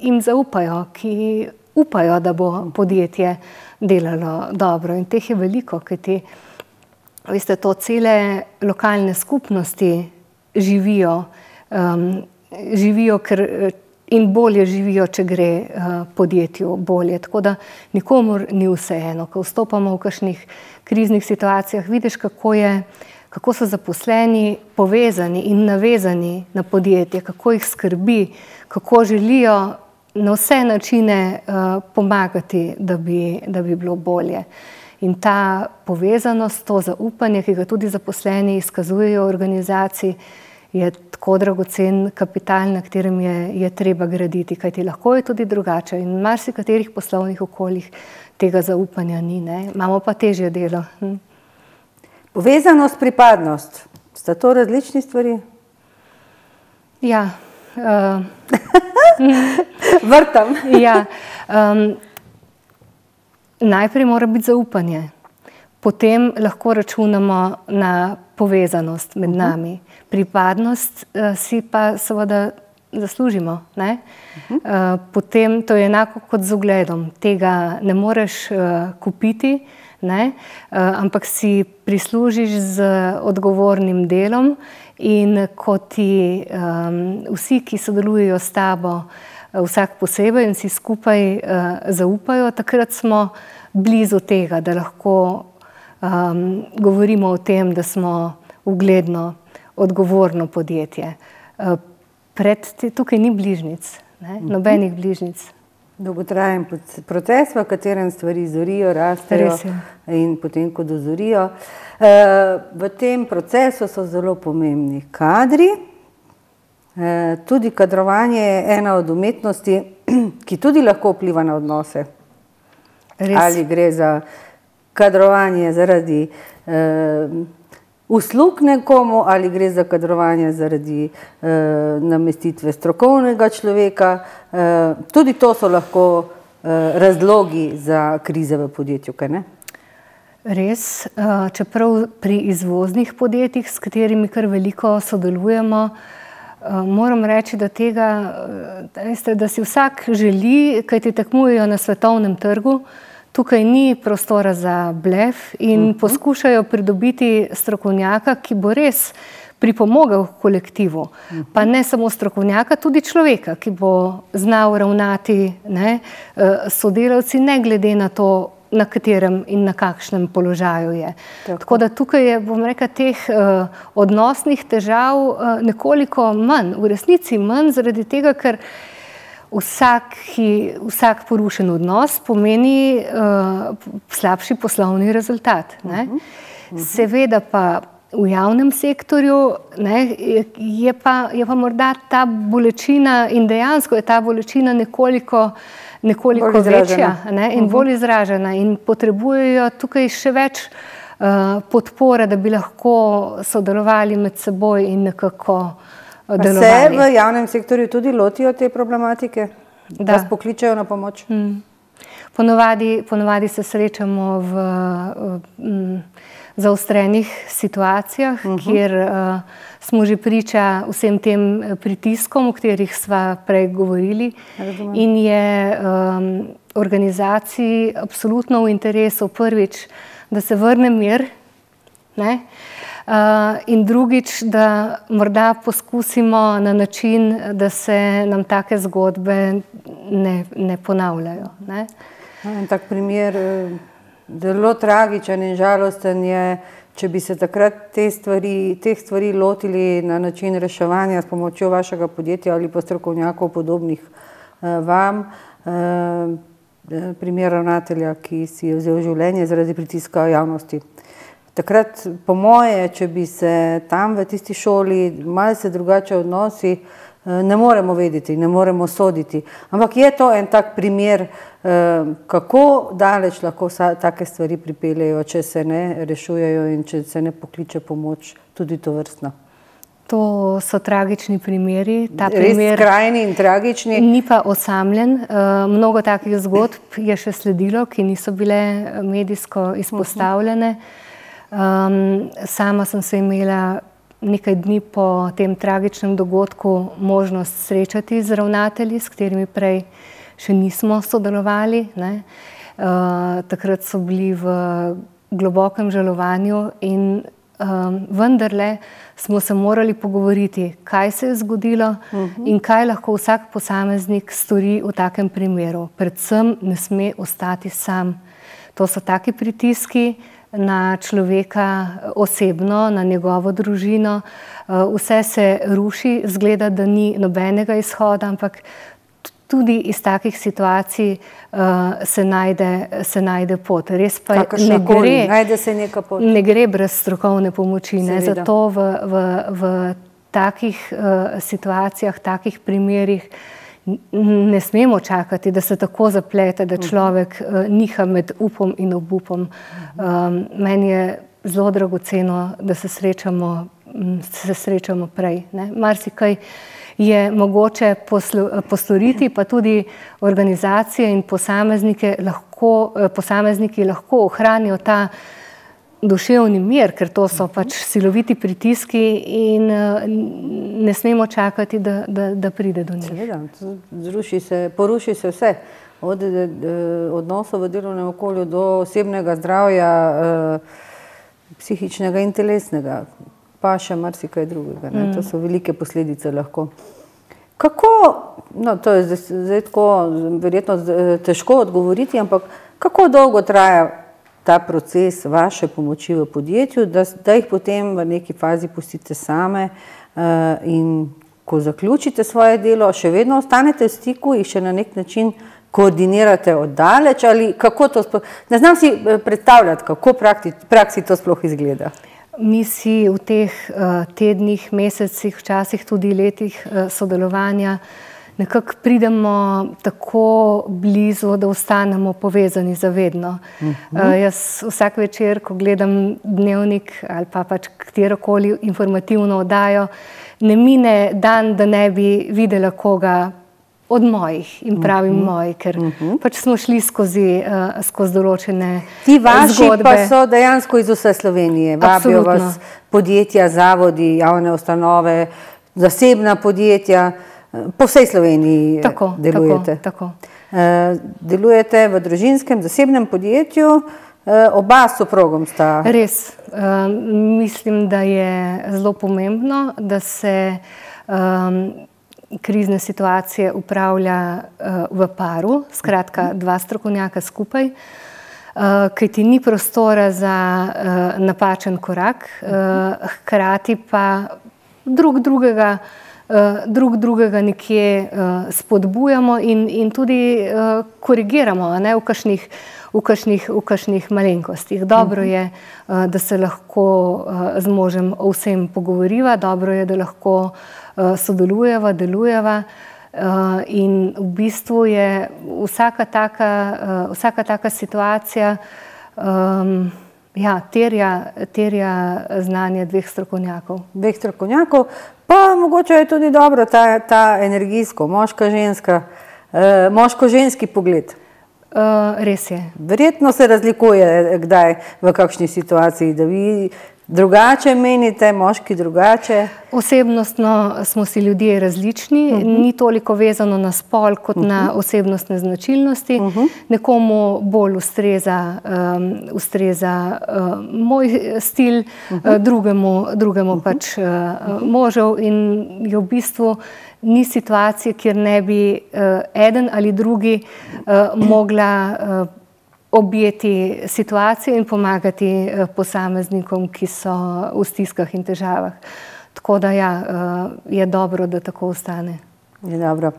jim zaupajo, ki upajo, da bo podjetje delalo dobro. In teh je veliko, kajti veste, to cele lokalne skupnosti živijo, um, živijo ker, in bolje živijo, če gre uh, podjetju bolje. Tako da nikomor ni vseeno, ko vstopamo v kakšnih kriznih situacijah, vidiš, kako, je, kako so zaposleni povezani in navezani na podjetje, kako jih skrbi, kako želijo na vse načine uh, pomagati, da bi, da bi bilo bolje. In ta povezanost, to zaupanje, ki ga tudi zaposleni izkazujejo v organizaciji, je tako dragocen kapital, na katerem je, je treba graditi, kajti lahko je tudi drugače. In v marsikaterih poslovnih okoljih tega zaupanja ni, ne? imamo pa težje delo. Hm. Povezanost, pripadnost, sta to različni stvari? Ja. Uh, Vrtam. ja, um, najprej mora biti zaupanje, potem lahko računamo na povezanost med mhm. nami. Uh -huh. Pripadnost uh, si pa seveda zaslužimo. Uh -huh. uh, potem to je enako kot z ugledom. Tega ne moreš uh, kupiti, ne? Uh, ampak si prislužiš z odgovornim delom in ko ti um, vsi, ki sodelujejo s tabo, vsak posebej in si skupaj uh, zaupajo, takrat smo blizu tega, da lahko um, govorimo o tem, da smo ugledno, odgovorno podjetje. Uh, te, tukaj ni bližnic, ne? Mhm. nobenih bližnic. Dolgotrajen proces, v katerem stvari zorijo, rastejo in potem, ko dozorijo. Uh, v tem procesu so zelo pomembni kadri, uh, tudi kadrovanje je ena od umetnosti, ki tudi lahko vpliva na odnose. Res. Ali gre za kadrovanje zaradi eh, uslug nekomu, ali gre za kadrovanje zaradi eh, namestitve strokovnega človeka. Eh, tudi to so lahko eh, razlogi za krize v podjetju. Res, eh, čeprav pri izvoznih podjetjih, s katerimi kar veliko sodelujemo, eh, moram reči, da, tega, eh, da si vsak želi, kaj ti tekmujejo na svetovnem trgu, tukaj ni prostora za blef in uh mhm. -huh. poskušajo pridobiti strokovnjaka, ki bo res pripomogel kolektivu. Uh -huh. Pa ne samo strokovnjaka, tudi človeka, ki bo znal ravnati ne, eh, sodelavci, ne glede na to, na katerem in na kakšnem položaju je. Tako, Tako da tukaj je, bom rekel, teh uh, odnosnih težav uh, nekoliko manj, v resnici manj, zaradi tega, ker vsak, vsak porušen odnos pomeni uh, slabši poslovni rezultat. Uh -huh. Uh -huh. Seveda pa v javnem sektorju ne, je, pa, je pa morda ta bolečina in dejansko je ta bolečina nekoliko, nekoliko večja ne, in uh -huh. bolj izražena in potrebujejo tukaj še več uh, podpore, da bi lahko sodelovali med seboj in nekako uh, delovali. Se v javnem sektorju tudi lotijo te problematike, da vas pokličejo na pomoč? Mm. Ponovadi, ponovadi se srečamo v um, zaostrenih situacijah, uh mhm. -huh. kjer uh, smo že priča vsem tem eh, pritiskom, o katerih smo prej govorili. Razumem. In je um, organizaciji absolutno v interesu prvič, da se vrne mir. Ne? Uh, in drugič, da morda poskusimo na način, da se nam take zgodbe ne, ne ponavljajo. Ne? En tak primer, eh, zelo tragičen in žalosten je, če bi se takrat te stvari, teh stvari lotili na način reševanja s pomočjo vašega podjetja ali pa strokovnjakov podobnih uh, vam. Primer ravnatelja, ki si je vzel življenje zaradi pritiska javnosti. Takrat, po moje, če bi se tam v tisti šoli malce drugače odnosi, eh, ne moremo vedeti, ne moremo soditi. Ampak je to en tak primer, eh, kako daleč lahko take stvari pripeljejo, če se ne rešujejo in če se ne pokliče pomoč, tudi to vrstno. To so tragični primeri. Ta primer Res skrajni in tragični. Ni pa osamljen. Eh, mnogo takih zgodb je še sledilo, ki niso bile medijsko izpostavljene. Uh -huh. Um, sama sem se imela nekaj dni po tem tragičnem dogodku možnost srečati z ravnatelji, s katerimi prej še nismo sodelovali. Uh, takrat so bili v globokem žalovanju in um, vendarle smo se morali pogovoriti, kaj se je zgodilo uh -huh. in kaj lahko vsak posameznik stori v takem primeru. Predvsem ne sme ostati sam. To so taki pritiski na človeka osebno, na njegovo družino. Uh, vse se ruši, zgleda, da ni nobenega izhoda, ampak tudi iz takih situacij uh, se, najde, se najde pot. Res pa ne gre, najde se neka pot. Ne gre brez strokovne pomoči. Zato v, v, v takih uh, situacijah, takih primerih ne smemo čakati, da se tako zaplete, da človek uh, niha med upom in obupom. Um, meni je zelo dragoceno, da se srečamo, se srečamo prej. Marsikaj je mogoče postoriti, pa tudi organizacije in posamezniki lahko, eh, posamezniki lahko ohranijo ta duševni mir, ker to so pač siloviti pritiski in eh, ne smemo čakati, da, da, da pride do njih. Seveda, zruši se, poruši se vse. Od eh, odnosov v delovnem okolju do osebnega zdravja, psihičnega in telesnega, pa še marsikaj drugega. Mm. To so velike posledice lahko. Kako, no, to je zdaj tako verjetno težko odgovoriti, ampak kako dolgo traja ta proces vaše pomoči v podjetju, da, da jih potem v neki fazi pustite same uh, in ko zaključite svoje delo, še vedno ostanete v stiku in še na nek način koordinirate oddaleč ali kako to sploh, ne znam si eh, predstavljati, kako prakti, praksi to sploh izgleda. Mi si v teh uh, tednih, mesecih, včasih tudi letih uh, sodelovanja nekako pridemo tako blizu, da ostanemo povezani za vedno. Uh -huh. uh, jaz vsak večer, ko gledam dnevnik ali pa pač katerokoli informativno oddajo, ne mine dan, da ne bi videla koga od mojih in pravim uh mhm. -huh. moji, ker uh mhm. -huh. pač smo šli skozi, uh, skozi določene Ti vaši zgodbe. pa so dejansko iz vse Slovenije. Vabijo vas podjetja, zavodi, javne ustanove, zasebna podjetja, po vsej Sloveniji tako, delujete. Tako, tako. Uh, delujete v družinskem zasebnem podjetju, uh, oba s soprogom sta. Res, uh, mislim, da je zelo pomembno, da se um, krizne situacije upravlja uh, v paru, skratka, dva strokovnjaka skupaj, uh, ker ti ni prostora za uh, napačen korak, uh, hkrati pa drug drugega. Drug drugega nekje uh, spodbujamo in, in tudi uh, korigiramo ne, v kakšnih v kakšnih, v kakšnih malenkostih. Dobro je, uh, da se lahko z možem o vsem pogovoriva, dobro je, da lahko Eh, sodelujeva, delujeva. In v bistvu je vsaka taka, vsaka taka situacija, um, ja, terja, terja znanje dveh strokovnjakov. Dveh strokovnjakov, pa mogoče je tudi dobro ta, ta energijsko, moško-ženska, uh, moško-ženski pogled. Uh, res je. Verjetno se razlikuje, kdaj v kakšni situaciji, da vi Drugače menite, moški drugače? Osebnostno smo si ljudje različni, uh mhm. -huh. ni toliko vezano na spol kot uh -huh. na mhm. osebnostne značilnosti. Uh -huh. Nekomu bolj ustreza, um, ustreza uh, moj stil, uh -huh. uh, drugemu, drugemu uh -huh. pač uh, možev in je v bistvu ni situacije, kjer ne bi uh, eden ali drugi uh, mogla uh, objeti situacijo in pomagati eh, posameznikom, ki so v stiskah in težavah. Tako da ja, eh, je dobro, da tako ostane. Je dobro.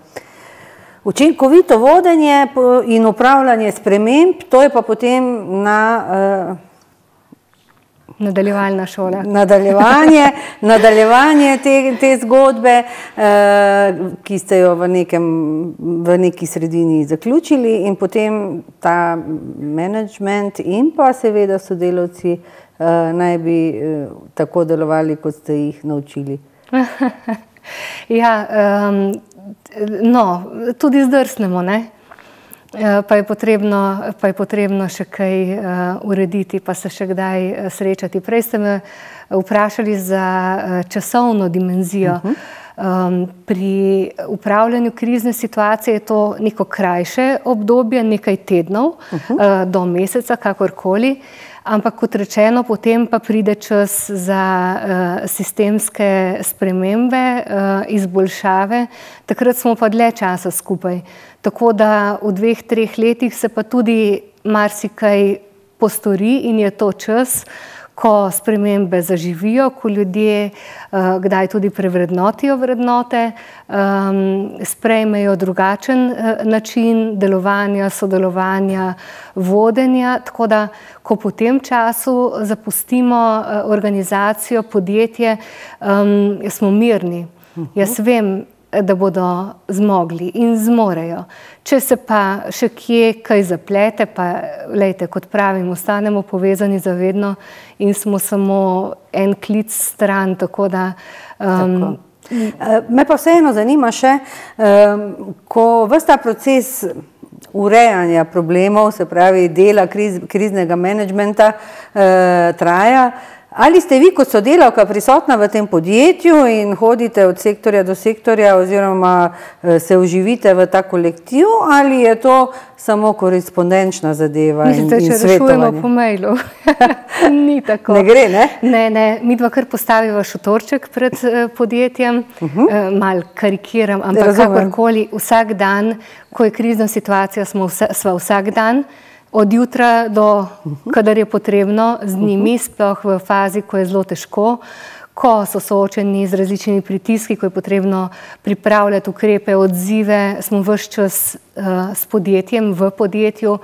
Učinkovito vodenje in upravljanje sprememb, to je pa potem na uh, Nadaljevalna šola. Nadaljevanje, nadaljevanje te, te zgodbe, eh, ki ste jo v, nekem, v neki sredini zaključili, in potem ta management in pa seveda sodelavci eh, naj bi eh, tako delovali, kot ste jih naučili. ja, um, no, tudi zdrsnemo. Ne? Eh, pa je, potrebno, pa je potrebno še kaj uh, urediti, pa se še kdaj uh, srečati. Prej ste me vprašali za uh, časovno dimenzijo. Uh -huh. Um, pri upravljanju krizne situacije je to neko krajše obdobje, nekaj tednov uh -huh. uh, do meseca, kakorkoli. Ampak, kot rečeno, potem pa pride čas za uh, sistemske spremembe, uh, izboljšave, takrat smo pa dlje časa skupaj. Tako da v dveh, treh letih se pa tudi marsikaj postori in je to čas, ko spremembe zaživijo, ko ljudje uh, kdaj tudi prevrednotijo vrednote, um, sprejmejo drugačen uh, način delovanja, sodelovanja, vodenja. Tako da, ko po tem času zapustimo uh, organizacijo, podjetje, um, smo mirni. Uh -huh. Jaz vem, da bodo zmogli in zmorejo. Če se pa še kje kaj zaplete, pa lejte, kot pravim, ostanemo povezani zavedno in smo samo en klic stran. Tako da, um, tako. Eh, me pa vseeno zanima še, um, ko vsta proces urejanja problemov, se pravi dela kriz, kriznega menedžmenta, uh, traja. Ali ste vi kot sodelavka prisotna v tem podjetju in hodite od sektorja do sektorja oziroma eh, se uživite v ta kolektiv ali je to samo korespondenčna zadeva Mislite, in, in če rešujemo po mailu? Ni tako. Ne gre, ne? Ne, ne. Mi dva kar postaviva šotorček pred eh, podjetjem, uh -huh. eh, mal karikiram, ampak kakorkoli, vsak dan, ko je krizna situacija, smo vsa, sva vsak dan od jutra do kadar je potrebno z njimi, sploh v fazi, ko je zelo težko, ko so soočeni z različnimi pritiski, ko je potrebno pripravljati ukrepe, odzive, smo vse čas uh, s podjetjem, v podjetju, uh,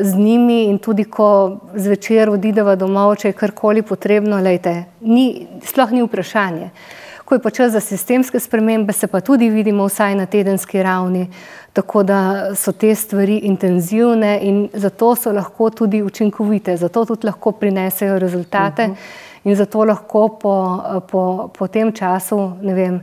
z njimi in tudi, ko zvečer odideva domov, če je karkoli potrebno, lejte, ni, sploh ni vprašanje. Ko je pa čas za sistemske spremembe, se pa tudi vidimo vsaj na tedenski ravni. Tako da so te stvari intenzivne in zato so lahko tudi učinkovite, zato tudi lahko prinesejo rezultate uh mhm. -huh. in zato lahko po, po, po tem času, ne vem,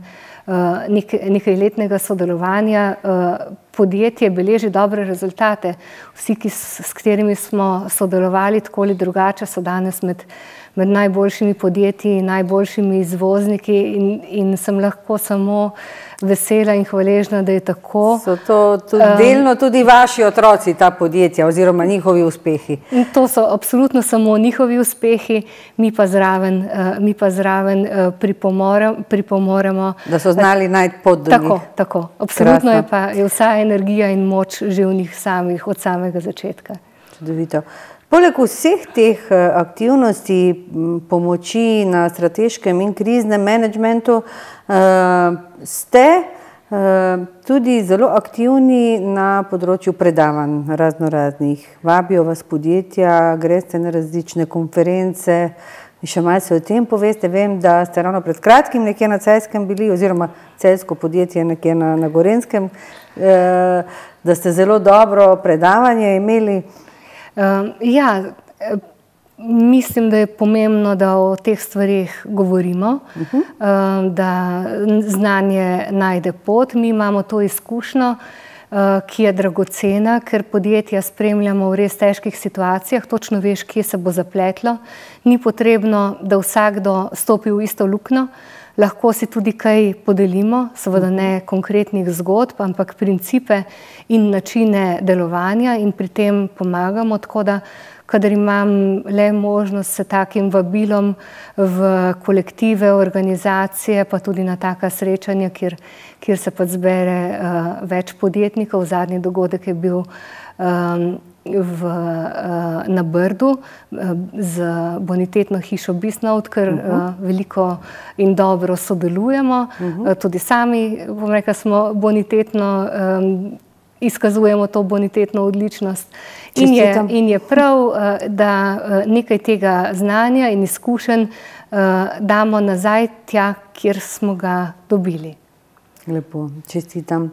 eh, nekaj, nekaj letnega sodelovanja eh, podjetje beleži dobre rezultate. Vsi, ki, s katerimi smo sodelovali tako ali drugače, so danes med med najboljšimi podjetji, najboljšimi izvozniki in, in sem lahko samo vesela in hvaležna, da je tako. So to tudi, um, delno tudi vaši otroci, ta podjetja oziroma njihovi uspehi? To so absolutno samo njihovi uspehi, mi pa zraven, uh, mi pa zraven uh, pripomorem, pripomoremo. Da so znali najti pot do tako, njih. Tako, absolutno Krasno. je pa je vsa energija in moč že v njih samih od samega začetka. Čudovito. Poleg vseh teh eh, aktivnosti, pomoči na strateškem in kriznem menedžmentu, eh, ste eh, tudi zelo aktivni na področju predavanj razno raznih. Vabijo vas podjetja, greste na različne konference. Še malce o tem poveste. Vem, da ste ravno pred kratkim nekje na Celskem bili, oziroma celsko podjetje nekje na, na Gorenskem, da ste zelo dobro predavanje imeli. Uh, ja, mislim, da je pomembno, da o teh stvarih govorimo, uh -huh. uh, da znanje najde pot. Mi imamo to izkušnjo, ki je dragocena, ker podjetja spremljamo v res težkih situacijah, točno veš, kje se bo zapletlo. Ni potrebno, da vsakdo stopi v isto luknjo. Lahko si tudi kaj podelimo, seveda ne konkretnih zgodb, ampak principe in načine delovanja in pri tem pomagamo. Tako da, kadar imam le možnost s takim vabilom v kolektive, organizacije, pa tudi na taka srečanja, kjer, kjer se pa zbere uh, več podjetnikov, zadnji dogodek je bil. Um, v, uh, na Brdu uh, z bonitetno hišo Bisnout, ker uh -huh. uh, veliko in dobro sodelujemo. Uh -huh. uh, tudi sami, bom rekel, smo bonitetno, um, izkazujemo to bonitetno odličnost. In je, in je prav, da nekaj tega znanja in izkušenj damo nazaj tja, kjer smo ga dobili. Lepo, čestitam.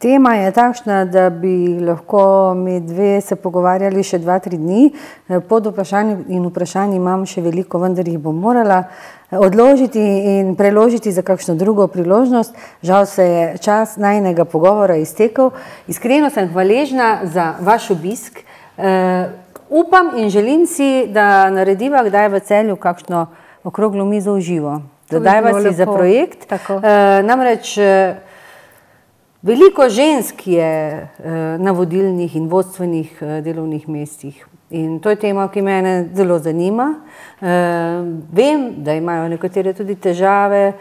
Tema je takšna, da bi lahko mi dve se pogovarjali še dva, tri dni. Eh, pod vprašanjem in vprašanjem imam še veliko, vendar jih bom morala eh, odložiti in preložiti za kakšno drugo priložnost. Žal se je čas najnega pogovora iztekel. Iskreno sem hvaležna za vaš obisk. Uh, upam in želim si, da narediva kdaj v celju kakšno okroglo mizo v živo. Zadajva si za projekt. Tako. Eh, namreč eh, veliko žensk je eh, na vodilnih in vodstvenih eh, delovnih mestih. In to je tema, ki me zelo zanima. Eh, vem, da imajo nekatere tudi težave,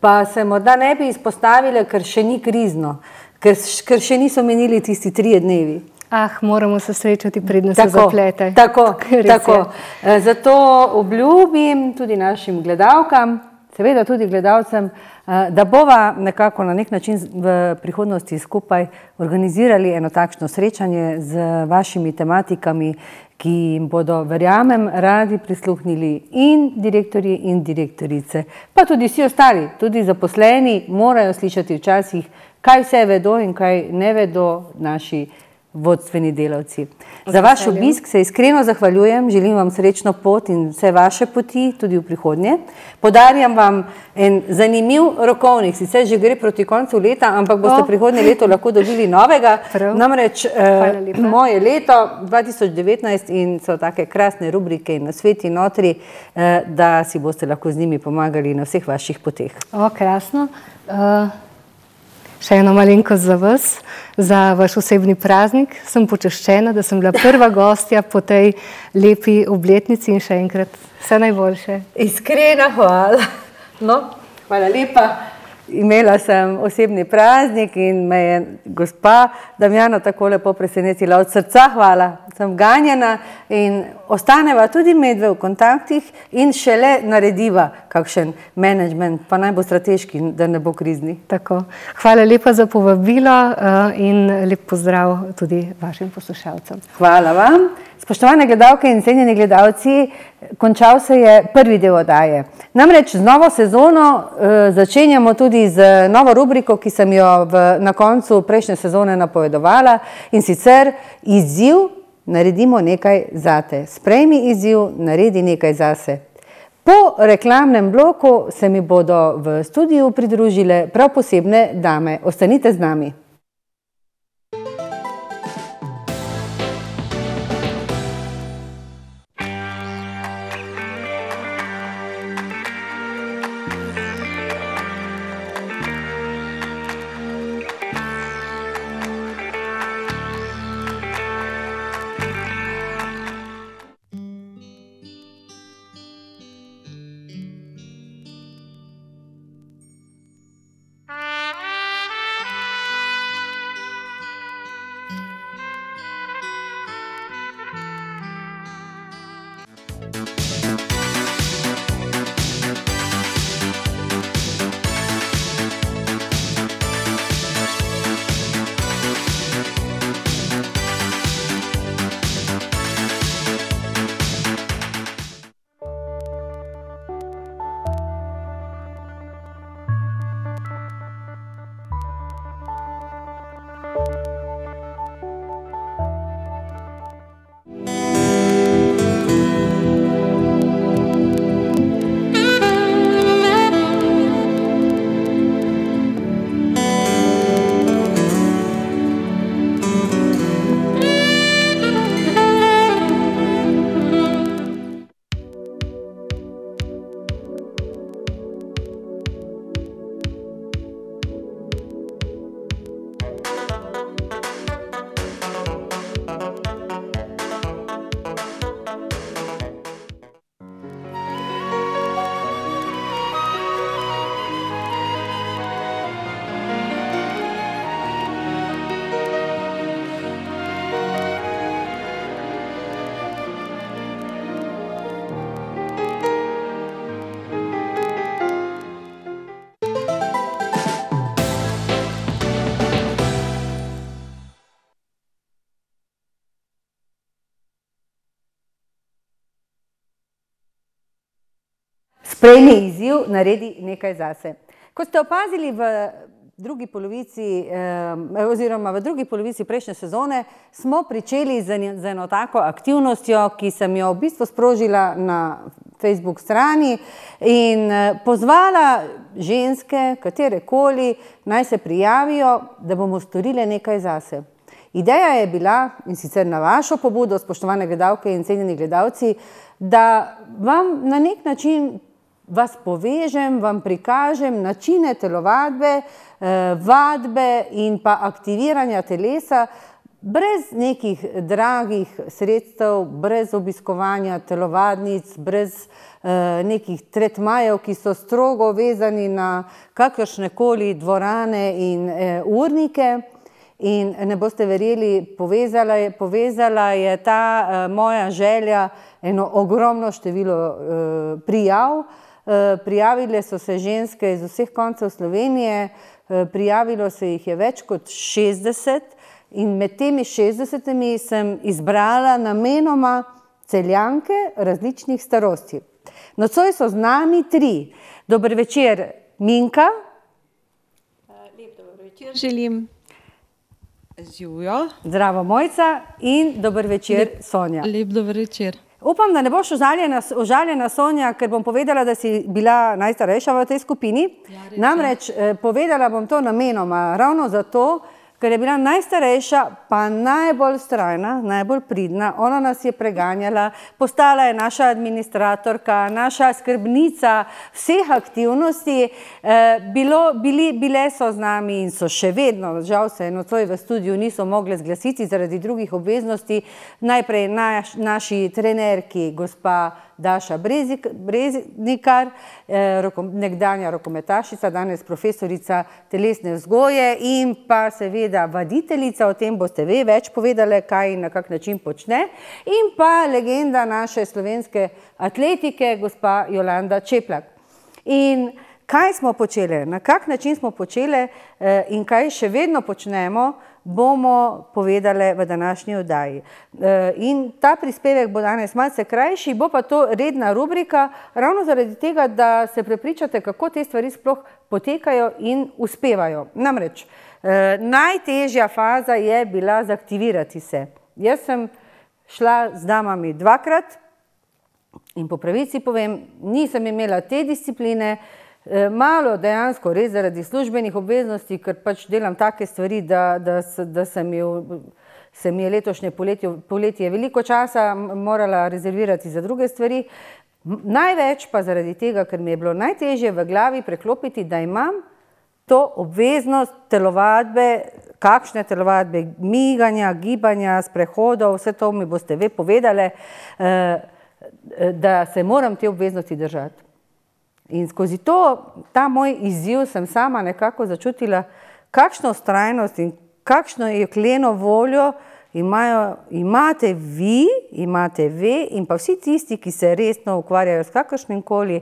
pa se morda ne bi izpostavile, ker še ni krizno, ker, ker še niso menili tisti trije dnevi. Ah, moramo se srečati, predno se zaplete. Tako, je. tako. Eh, Zato obljubim tudi našim gledalkam, seveda tudi gledalcem, eh, da bova nekako na nek način v prihodnosti skupaj organizirali eno takšno srečanje z vašimi tematikami, ki jim bodo, verjamem, radi prisluhnili in direktorji in direktorice, pa tudi vsi ostali, tudi zaposleni morajo slišati včasih, kaj vse vedo in kaj ne vedo naši vodstveni delavci. Za vaš obisk se iskreno zahvaljujem, želim vam srečno pot in vse vaše poti tudi v prihodnje. Podarjam vam en zanimiv rokovnik, sicer že gre proti koncu leta, ampak boste O. prihodnje leto lahko dobili novega. Prav. Namreč eh, moje leto 2019 in so take krasne rubrike in nasveti notri, eh, da si boste lahko z njimi pomagali na vseh vaših poteh. O, krasno. Uh, še eno malenkost za vas, za vaš osebni praznik. Sem počaščena, da sem bila prva gostja po tej lepi obletnici in še enkrat vse najboljše. Iskrena hvala. No, hvala lepa. Imela sem osebni praznik in me je gospa Damjana tako lepo presenetila. Od srca hvala, sem ganjena in ostaneva tudi medve v kontaktih in šele narediva kakšen management, pa naj bo strateški, da ne bo krizni. Tako. Hvala lepa za povabilo uh, in lep pozdrav tudi vašim poslušalcem. Hvala vam. Spoštovane gledalke in cenjeni gledalci, končal se je prvi del oddaje. Namreč z novo sezono eh, začenjamo tudi z novo rubriko, ki sem jo v, na koncu prejšnje sezone napovedovala in sicer izziv naredimo nekaj zate. Sprejmi izziv, naredi nekaj zase. Po reklamnem bloku se mi bodo v studiu pridružile prav posebne dame. Ostanite z nami. Sprejmi izziv, naredi nekaj zase. Kot ste opazili v drugi polovici, eh, oziroma v drugi polovici prejšnje sezone, smo pričeli z, z eno tako aktivnostjo, ki sem jo v bistvu sprožila na Facebook strani in eh, pozvala ženske, katerekoli, naj se prijavijo, da bomo storile nekaj zase. Ideja je bila, in sicer na vašo pobudo, spoštovane gledalke in cenjeni gledalci, da vam na nek način vas povežem, vam prikažem načine telovadbe, vadbe in pa aktiviranja telesa, brez nekih dragih sredstev, brez obiskovanja telovadnic, brez nekih tretmajev, ki so strogo vezani na kakršnekoli dvorane in urnike. In ne boste verjeli, povezala je, povezala je ta moja želja eno ogromno število prijav. Prijavile so se ženske iz vseh koncev Slovenije, prijavilo se jih je več kot šestdeset in med temi šestdesetimi sem izbrala namenoma Celjanke različnih starosti. Nocoj so z nami tri. Dober večer, Minka. Lep dober večer želim. Živjo. Zdravo, Mojca, in dober večer, Sonja. Lep dober večer. Upam, da ne boš užaljena, užaljena, Sonja, ker bom povedala, da si bila najstarejša v tej skupini. Namreč, povedala bom to namenoma ravno zato, ker je bila najstarejša pa najbolj vztrajna, najbolj pridna, ona nas je preganjala, postala je naša administratorka, naša skrbnica vseh aktivnosti. bilo, bili, bile so z nami in so še vedno, žal se nocoj v studiu niso mogle zglasiti zaradi drugih obveznosti, najprej naši trenerki, gospa Daša Breznikar, nekdanja rokometašica, danes profesorica telesne vzgoje, in pa seveda vaditeljica, o tem boste vi več povedale, kaj in na kak način počne, in pa legenda naše slovenske atletike, gospa Jolanda Čeplak. In kaj smo počele, na kak način smo počele, in kaj še vedno počnemo, bomo povedale v današnji oddaji. in ta prispevek bo danes malce krajši, bo pa to redna rubrika ravno zaradi tega, da se prepričate, kako te stvari sploh potekajo in uspevajo. Namreč, najtežja faza je bila zaktivirati se. Jaz sem šla z damami dvakrat in po pravici povem, nisem imela te discipline, malo dejansko res zaradi službenih obveznosti, ker pač delam take stvari, da, da da se mi se mi je letošnje poletje, poletje veliko časa morala rezervirati za druge stvari. največ pa zaradi tega, ker mi je bilo najtežje v glavi preklopiti, da imam to obveznost telovadbe, kakšne telovadbe, miganja, gibanja, sprehodov, vse to mi boste vi povedale, da se moram te obveznosti držati. In skozi to, ta moj izziv sem sama nekako začutila, kakšno vztrajnost in kakšno jekleno voljo imajo, imate vi, imate vi in pa vsi tisti, ki se resno ukvarjajo s kakršnimkoli,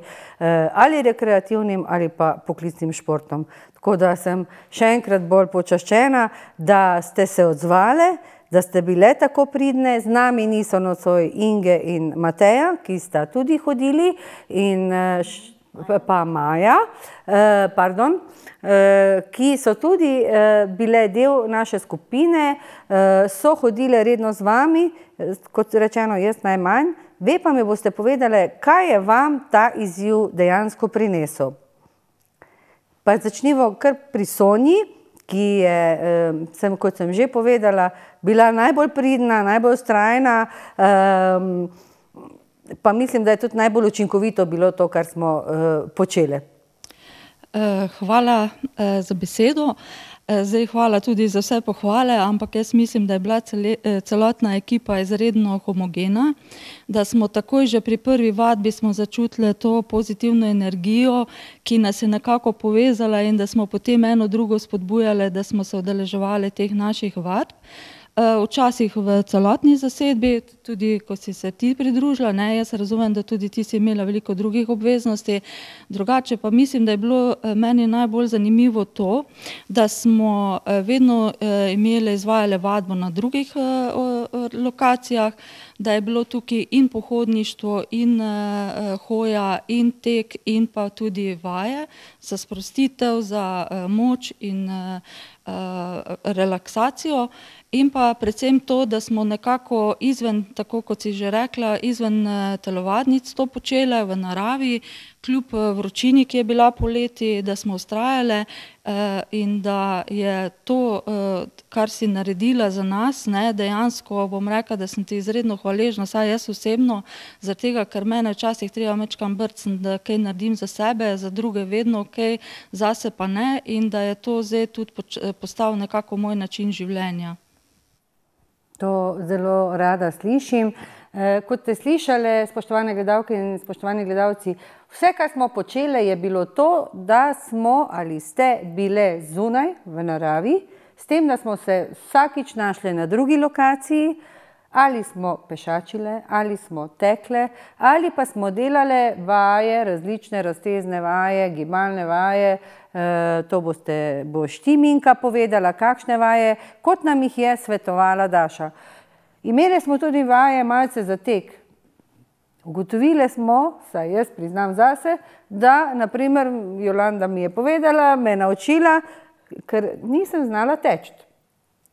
ali rekreativnim ali pa poklicnim športom. Tako da sem še enkrat bolj počaščena, da ste se odzvale, da ste bile tako pridne, z nami niso nocoj Inge in Mateja, ki sta tudi hodili, in pa Maja, pardon, ki so tudi bile del naše skupine, so hodile redno z vami, kot rečeno, jaz najmanj. Vi pa mi boste povedale, kaj je vam ta izziv dejansko prinesel. Pa začniva kar pri Sonji, ki je, sem, kot sem že povedala, bila najbolj pridna, najbolj vztrajna, pa mislim, da je tudi najbolj učinkovito bilo to, kar smo počele. hvala, za besedo. zdaj hvala tudi za vse pohvale, ampak jaz mislim, da je bila celotna ekipa izredno homogena, da smo takoj že pri prvi vadbi smo začutile to pozitivno energijo, ki nas je nekako povezala, in da smo potem eno drugo spodbujale, da smo se udeleževale teh naših vadb. Včasih v celotni zasedbi, tudi ko si se ti pridružila, ne, jaz razumem, da tudi ti si imela veliko drugih obveznosti. Drugače pa mislim, da je bilo meni najbolj zanimivo to, da smo vedno imele, izvajale vadbo na drugih lokacijah, da je bilo tukaj in pohodništvo in hoja in tek in pa tudi vaje za sprostitev, za moč in relaksacijo. In pa predvsem to, da smo nekako izven, tako kot si že rekla, izven telovadnic to počele v naravi, kljub vročini, ki je bila poleti, da smo vztrajale, in da je to, kar si naredila za nas, dejansko, bom rekla, da sem ti izredno hvaležna, saj jaz osebno, zaradi tega, ker mene včasih treba mečkam brcn, da kaj naredim za sebe, za druge vedno ok, zase pa ne in da je to zdaj tudi postal nekako moj način življenja. To zelo rada slišim. Eh, kot ste slišali, spoštovane gledalke in spoštovani gledalci, vse, kar smo počeli, je bilo to, da smo ali ste bile zunaj v naravi, s tem, da smo se vsakič našli na drugi lokaciji, ali smo pešačile, ali smo tekle, ali pa smo delale vaje, različne raztezne vaje, gibalne vaje. E, to boste, boš ti Minka povedala, kakšne vaje, kot nam jih je svetovala Daša. Imeli smo tudi vaje malce za tek. Ugotovili smo, saj jaz priznam zase, da naprimer Jolanda mi je povedala, me naučila, ker nisem znala teči.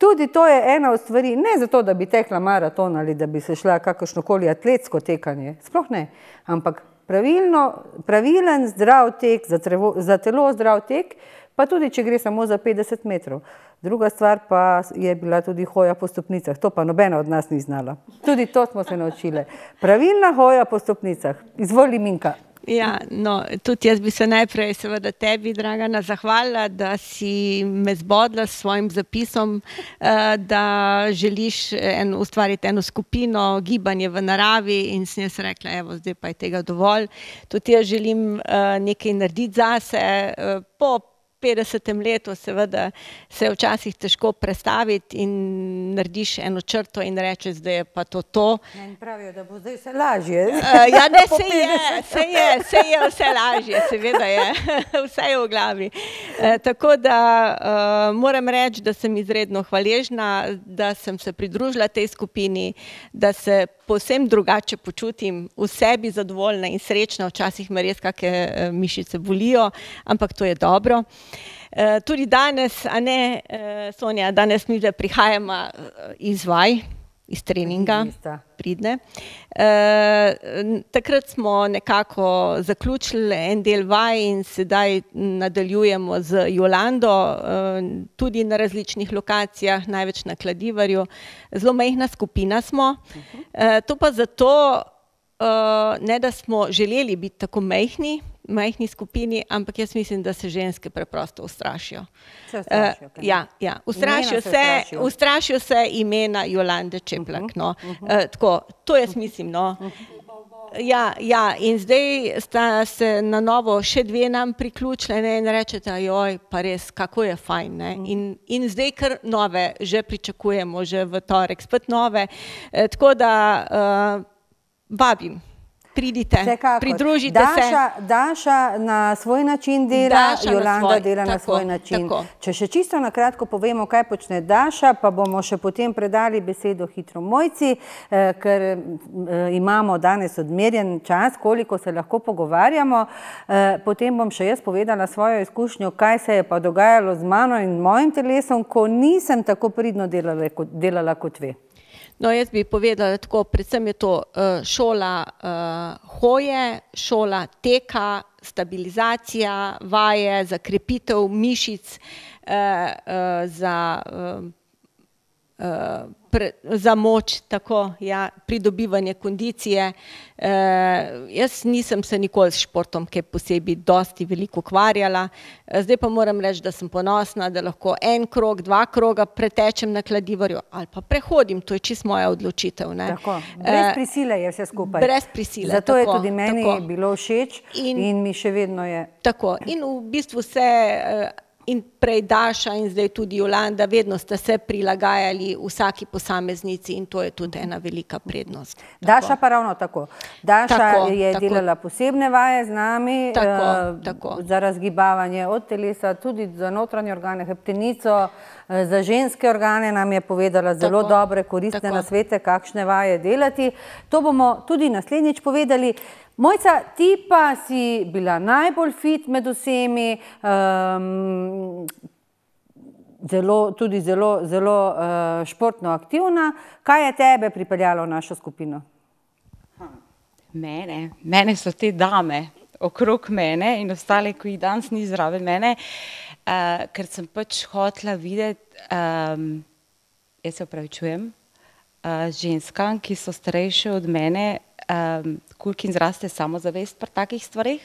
Tudi to je ena od stvari, ne zato, da bi tekla maraton ali da bi se šla kakršnokoli atletsko tekanje, sploh ne, ampak pravilno, pravilen zdrav tek, za, trevo, za telo zdrav tek, pa tudi če gre samo za 50 metrov. Druga stvar pa je bila tudi hoja po stopnicah, to pa nobena od nas ni znala. Tudi to smo se naučili. Pravilna hoja po stopnicah. Izvoli Minka. Ja, no, tudi jaz bi se najprej, seveda, tebi, Dragana, zahvalila, da si me zbodla s svojim zapisom, uh, da želiš en, ustvariti eno skupino, gibanje v naravi, in sem jaz rekla, evo, zdaj pa je tega dovolj. Tudi jaz želim uh, nekaj narediti zase. Po 50. letu, seveda, se je včasih težko predstaviti in narediš eno črto in rečeš, da je pa to to. In pravijo, da bo zdaj vse lažje. Uh, ja, ne, se je, se je, se je vse lažje, seveda je, vse je v glavi. Uh, tako da uh, moram reči, da sem izredno hvaležna, da sem se pridružila tej skupini, da se povsem drugače počutim, v sebi zadovoljna in srečna, včasih me res kakšne mišice bolijo, ampak to je dobro. Eh, tudi danes, a ne, eh, Sonja, danes mi prihajamo eh, iz vaj, iz treninga, pridne. Takrat smo nekako zaključili en del vaj in sedaj nadaljujemo z Jolando, tudi na različnih lokacijah, največ na Kladivarju. Zelo majhna skupina smo. To pa zato, ne da smo želeli biti tako majhni, majhni skupini, ampak jaz mislim, da se ženske preprosto ustrašijo. Se ustrašijo, uh, ja, ja. Ustrašijo, se se, ustrašijo se imena Jolande Čeplak. Uh -huh, no. uh -huh. uh, tako, to jaz mislim. No. Uh -huh. Ja, ja, in zdaj sta se na novo še dve nam priključili ne, in rečete, joj, pa res, kako je fajn. In, in zdaj kar nove, že pričakujemo, že v torek spet nove. E, tako da uh, vabim pridite, Vsekakor. pridružite Daša, se. Daša na svoj način dela, Daša Jolanda na svoj, dela tako, na svoj način. Tako. Če še čisto na kratko povemo, kaj počne Daša, pa bomo še potem predali besedo hitro mojci, eh, ker eh, imamo danes odmerjen čas, koliko se lahko pogovarjamo. Eh, potem bom še jaz povedala svojo izkušnjo, kaj se je pa dogajalo z mano in mojim telesom, ko nisem tako pridno delala delala kot ve. No, jaz bi povedala tako, predvsem je to uh, šola uh, hoje, šola teka, stabilizacija, vaje za krepitev mišic, za za moč, tako, ja, pridobivanje kondicije. E, jaz nisem se nikoli s športom, ki posebej dosti veliko ukvarjala. E, zdaj pa moram reči, da sem ponosna, da lahko en krog, dva kroga pretečem na kladivorju ali pa prehodim, to je čist moja odločitev. Tako, brez prisile je vse skupaj. Brez prisile. Zato tako, je tudi meni tako. bilo všeč in, in mi še vedno je. Tako, in v bistvu se in prej Daša in zdaj tudi Jolanda, vedno ste se prilagajali vsaki posameznici in to je tudi ena velika prednost. Tako. Daša pa ravno tako. Daša tako, je tako. delala posebne vaje z nami tako, uh, tako. za razgibavanje od telesa, tudi za notranje organe, heptenico, uh, za ženske organe nam je povedala zelo tako, dobre, koristne nasvete, kakšne vaje delati. To bomo tudi naslednjič povedali. Mojca, ti pa si bila najbolj fit med vsemi, um, zelo, tudi zelo, zelo uh, športno aktivna. Kaj je tebe pripeljalo v našo skupino? Mene, mene so te dame okrog mene in ostale, ki jih danes ni zraven mene, uh, ker sem pač hotela videti, um, jaz se upravičujem, uh, ženskam, ki so starejše od mene, um, koliko jim zraste samozavest pri takih stvarih,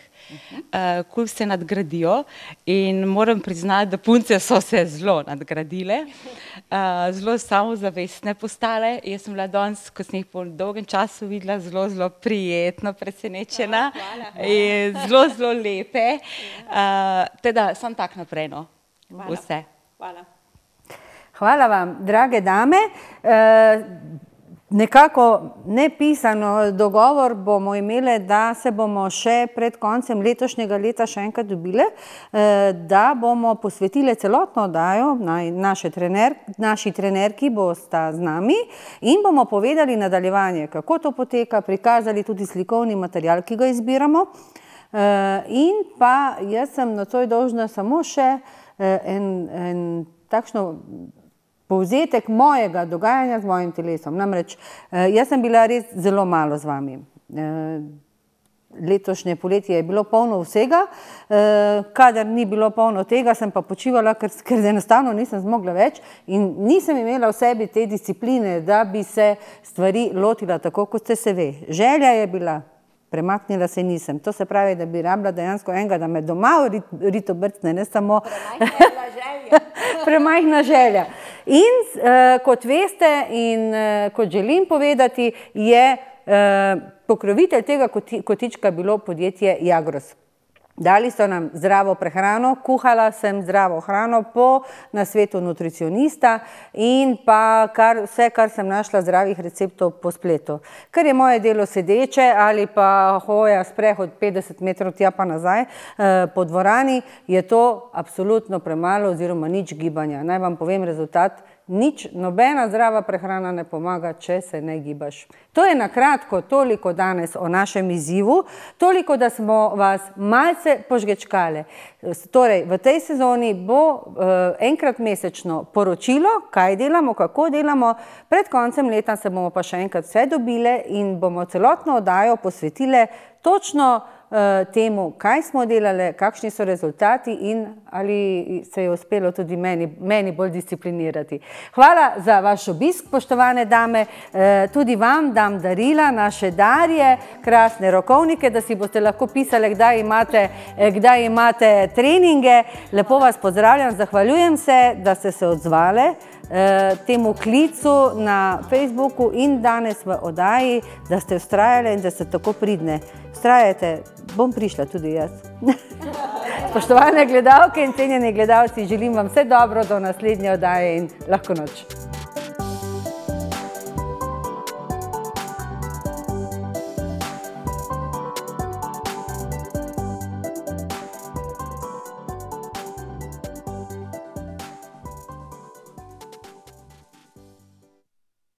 uh, koliko se nadgradijo. In moram priznati, da punce so se zelo nadgradile, uh, zelo samozavestne postale. Jaz sem bila danes, ko sem jih po dolgem času videla, zelo, zelo prijetno presenečena in zelo, zelo lepe. Uh, teda, sem tak naprej. No. Vse. Hvala. Hvala vam, drage dame. E, nekako nepisano dogovor bomo imeli, da se bomo še pred koncem letošnjega leta še enkrat dobile, e, da bomo posvetile celotno oddajo naše trener, naši trenerki bosta z nami in bomo povedali nadaljevanje, kako to poteka, prikazali tudi slikovni material, ki ga izbiramo. E, in pa jaz sem nocoj dolžna samo še en, en takšno povzetek mojega dogajanja z mojim telesom. Namreč jaz sem bila res zelo malo z vami. Letošnje poletje je bilo polno vsega, kadar ni bilo polno tega, sem pa počivala, ker, ker enostavno nisem zmogla več in nisem imela v sebi te discipline, da bi se stvari lotila tako, kot se se ve. Želja je bila, premaknila se nisem. To se pravi, da bi rabila dejansko enega, da me doma rito brcne, ne samo premajhna želja. In uh, kot veste in uh, kot želim povedati, je uh, pokrovitelj tega kotička bilo podjetje Jagros. Dali so nam zdravo prehrano, kuhala sem zdravo hrano po nasvetu nutricionista in pa kar, vse, kar sem našla zdravih receptov po spletu. Ker je moje delo sedeče ali pa hoja sprehod 50 metrov tja pa nazaj eh, po dvorani, je to absolutno premalo oziroma nič gibanja. Naj vam povem rezultat, nič, nobena zdrava prehrana ne pomaga, če se ne gibaš. To je na kratko toliko danes o našem izzivu, toliko, da smo vas malce požgečkali. Torej, v tej sezoni bo uh, enkrat mesečno poročilo, kaj delamo, kako delamo, pred koncem leta se bomo pa še enkrat vse dobile in bomo celotno oddajo posvetile točno temu, kaj smo delali, kakšni so rezultati in ali se je uspelo tudi meni, meni bolj disciplinirati. Hvala za vaš obisk, poštovane dame, uh, tudi vam dam darila, naše darje, krasne rokovnike, da si boste lahko pisali, kdaj imate, kdaj imate treninge. Lepo vas pozdravljam, zahvaljujem se, da ste se odzvali temu klicu na Facebooku in danes v oddaji, da ste ustrajali in da ste tako pridne. Ustrajajte, bom prišla tudi jaz. Spoštovane gledalke in cenjeni gledalci, želim vam vse dobro do naslednje oddaje in lahko noč.